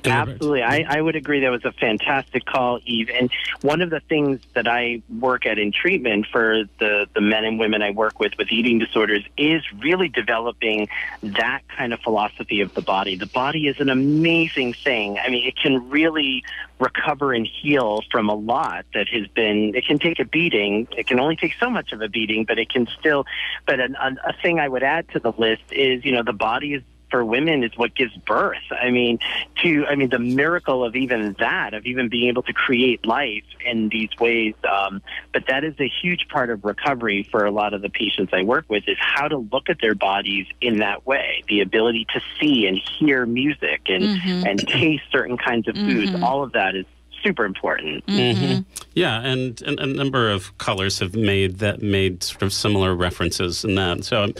Speaker 3: Absolutely. I, I would agree that was a fantastic call, Eve. And one of the things that I work at in treatment for the, the men and women I work with with eating disorders is really developing that kind of philosophy of the body. The body is an amazing thing. I mean, it can really recover and heal from a lot that has been, it can take a beating. It can only take so much of a beating, but it can still, but an, a, a thing I would add to the list is, you know, the body is for women is what gives birth. I mean, to I mean the miracle of even that, of even being able to create life in these ways. Um, but that is a huge part of recovery for a lot of the patients I work with is how to look at their bodies in that way. The ability to see and hear music and mm-hmm. and taste certain kinds of foods. Mm-hmm. All of that is super important.
Speaker 2: Mm-hmm. Mm-hmm. Yeah, and, and, a number of callers have made that made sort of similar references in that. So I'm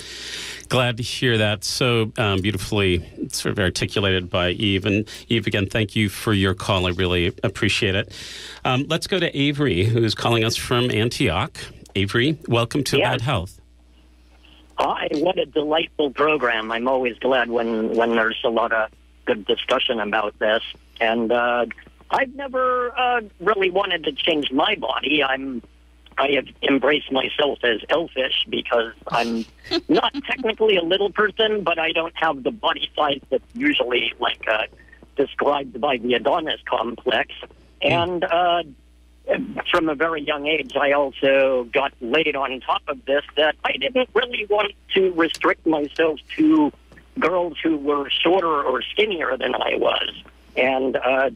Speaker 2: glad to hear that so um, beautifully sort of articulated by Eve. And Eve, again, thank you for your call. I really appreciate it. Um, let's go to Avery, who's calling us from Antioch. Avery, welcome to Bad Health.
Speaker 10: Hi, what a delightful program. I'm always glad when, when there's a lot of good discussion about this. And uh, I've never uh, really wanted to change my body. I'm I have embraced myself as elfish because I'm not technically a little person, but I don't have the body size that's usually like uh, described by the Adonis complex. Hmm. And uh, from a very young age, I also got laid on top of this that I didn't really want to restrict myself to girls who were shorter or skinnier than I was. And uh,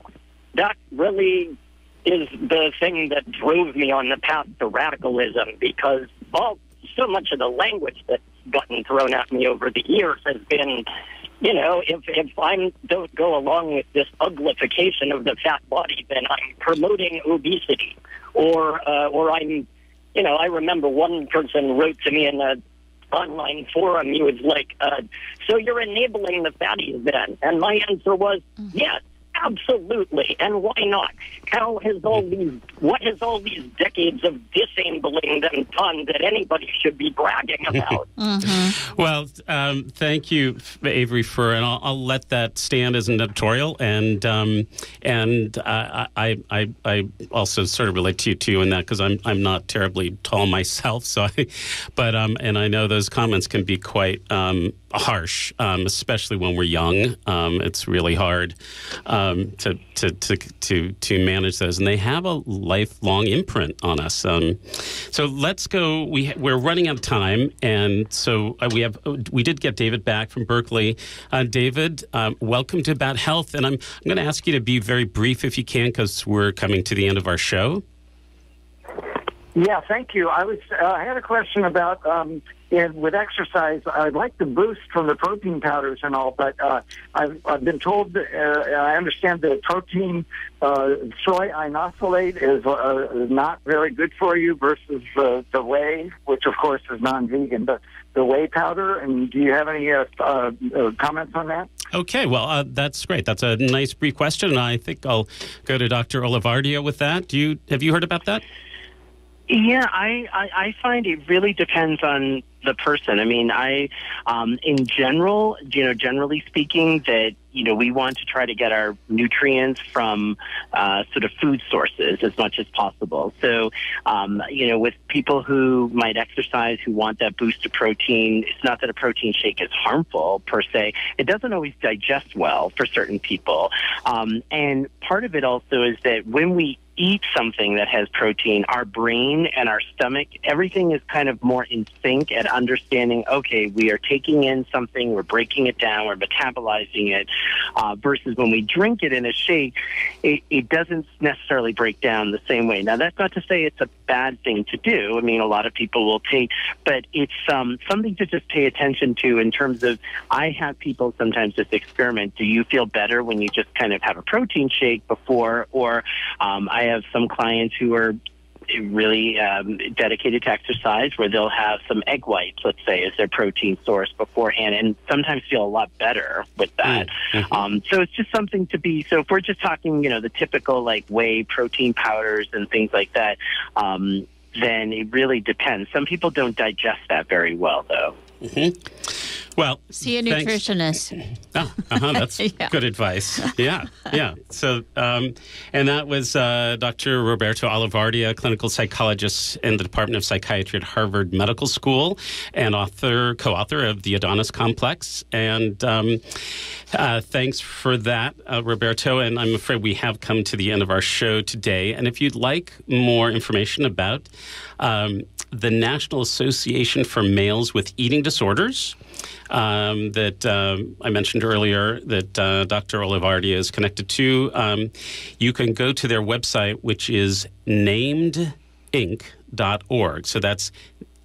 Speaker 10: that really is the thing that drove me on the path to radicalism because all so much of the language that's gotten thrown at me over the years has been, you know, if if I don't go along with this uglification of the fat body, then I'm promoting obesity, or uh, or I'm, you know, I remember one person wrote to me in a online forum. He was like, uh, "So you're enabling the fatties then?" And my answer was, mm-hmm. "Yes." Absolutely, and why not? How has all these, what has all these decades of disabling them done that anybody should be bragging about?
Speaker 2: mm-hmm. Well, um, thank you, Avery, for, and I'll, I'll, let that stand as an editorial, and um, and I, I I also sort of relate to you too in that because I'm I'm not terribly tall myself, so I, but um, and I know those comments can be quite um harsh, um, especially when we're young. Um, it's really hard um, to, to, to, to, to manage those. And they have a lifelong imprint on us. Um, so let's go. We we're running out of time, and so uh, we have we did get David back from Berkeley. Uh, David, um, welcome to About Health, and I'm I'm going to ask you to be very brief if you can, because we're coming to the end of our show.
Speaker 11: Yeah, thank you. I was uh, I had a question about um, with exercise. I'd like the boost from the protein powders and all, but uh, I've, I've been told. Uh, I understand that protein uh, soy isolate is uh, not very good for you versus the the whey, which of course is non-vegan. But the whey powder, and do you have any uh, uh, uh, comments on that?
Speaker 2: Okay, well, uh, that's great. That's a nice brief question, I think I'll go to Dr. Olivardia with that. Do you have you heard about that?
Speaker 3: Yeah, I, I, I find it really depends on the person. I mean, I, um, in general, you know, generally speaking, that you know we want to try to get our nutrients from uh, sort of food sources as much as possible. So, um, you know, with people who might exercise who want that boost of protein, it's not that a protein shake is harmful per se. It doesn't always digest well for certain people, um, and part of it also is that when we eat something that has protein, our brain and our stomach, everything is kind of more in sync at understanding, okay, we are taking in something, we're breaking it down, we're metabolizing it, uh, versus when we drink it in a shake, it, it doesn't necessarily break down the same way. Now, that's not to say it's a bad thing to do. I mean, a lot of people will take, but it's um, something to just pay attention to in terms of, I have people sometimes just experiment. Do you feel better when you just kind of have a protein shake before, or um, I have some clients who are really um, dedicated to exercise where they'll have some egg whites, let's say, as their protein source beforehand, and sometimes feel a lot better with that. Mm-hmm. Um, so it's just something to be. So if we're just talking, you know, the typical like whey protein powders and things like that, um, then it really depends. Some people don't digest that very well, though.
Speaker 2: Mm-hmm. Well,
Speaker 4: see a nutritionist.
Speaker 2: Oh, uh-huh, that's yeah. good advice. Yeah, yeah. So, um, and that was uh, Dr. Roberto Olivardia, clinical psychologist in the Department of Psychiatry at Harvard Medical School, and author, co-author of the Adonis Complex. And um, uh, thanks for that, uh, Roberto. And I'm afraid we have come to the end of our show today. And if you'd like more information about um, the National Association for Males with Eating Disorders um, that um, I mentioned earlier that uh, Dr. Olivardia is connected to, um, you can go to their website, which is namedinc.org. So that's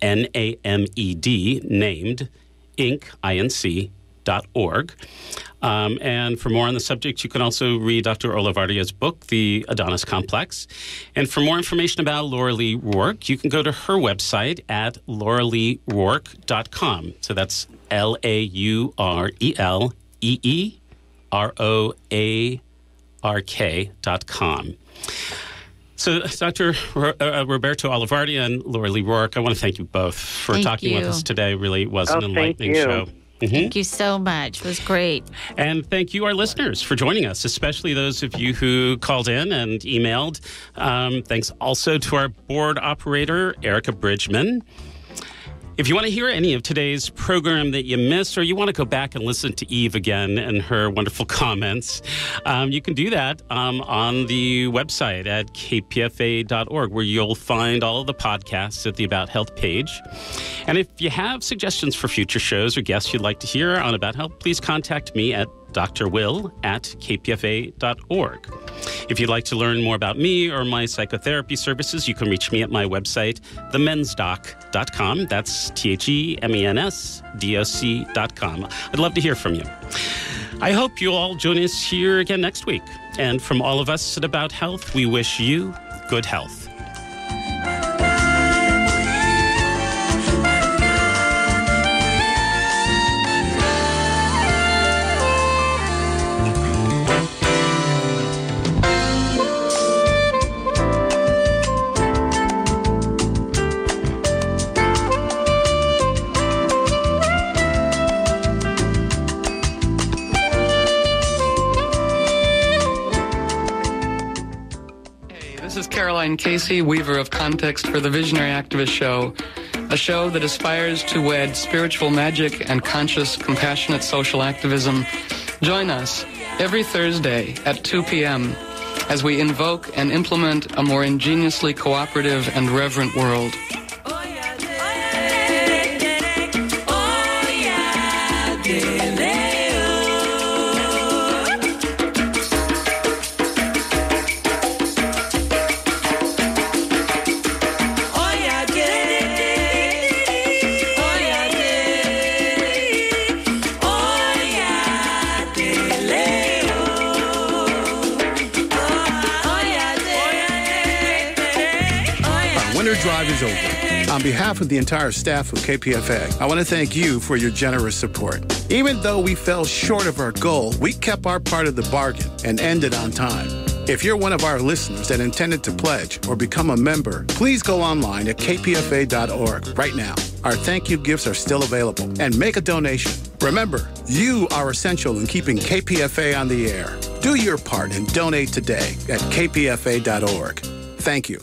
Speaker 2: N A M E D, named, inc, I N C, dot org. Um, and for more on the subject, you can also read Dr. Olivardia's book, The Adonis Complex. And for more information about Laurelee Roark, you can go to her website at laureleeroark.com. So that's L A U R E L E E R O A R K dot com. So, Dr. Uh, Roberto Olivardia and Laurelee Roark, I want to thank you both for
Speaker 4: thank
Speaker 2: talking
Speaker 4: you.
Speaker 2: with us today. Really was
Speaker 3: oh,
Speaker 2: an enlightening show.
Speaker 4: Mm-hmm. Thank you so much. It was great.
Speaker 2: And thank you, our listeners, for joining us, especially those of you who called in and emailed. Um, thanks also to our board operator, Erica Bridgman. If you want to hear any of today's program that you missed, or you want to go back and listen to Eve again and her wonderful comments, um, you can do that um, on the website at kpfa.org, where you'll find all of the podcasts at the About Health page. And if you have suggestions for future shows or guests you'd like to hear on About Health, please contact me at Dr. Will at kpfa.org. If you'd like to learn more about me or my psychotherapy services, you can reach me at my website, themensdoc.com. That's T H E M E N S D O C.com. I'd love to hear from you. I hope you all join us here again next week. And from all of us at About Health, we wish you good health.
Speaker 12: Caroline Casey, weaver of context for the Visionary Activist Show, a show that aspires to wed spiritual magic and conscious, compassionate social activism. Join us every Thursday at 2 p.m. as we invoke and implement a more ingeniously cooperative and reverent world.
Speaker 13: Over. On behalf of the entire staff of KPFA, I want to thank you for your generous support. Even though we fell short of our goal, we kept our part of the bargain and ended on time. If you're one of our listeners that intended to pledge or become a member, please go online at kpfa.org right now. Our thank you gifts are still available and make a donation. Remember, you are essential in keeping KPFA on the air. Do your part and donate today at kpfa.org. Thank you.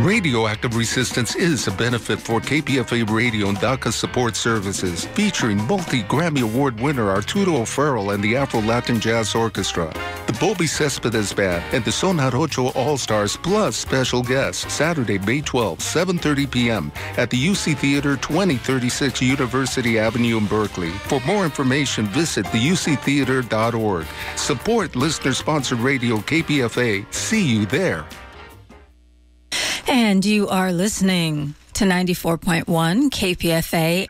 Speaker 14: Radioactive resistance is a benefit for KPFA Radio and DACA support services, featuring multi Grammy Award winner Arturo O'Farrell and the Afro Latin Jazz Orchestra, the Bobby Cespedes Band, and the Sonar Ocho All Stars, plus special guests, Saturday, May 12, 7.30 p.m. at the UC Theater, 2036 University Avenue in Berkeley. For more information, visit theuctheater.org. Support listener-sponsored radio KPFA. See you there.
Speaker 1: And you are listening to 94.1 KPFA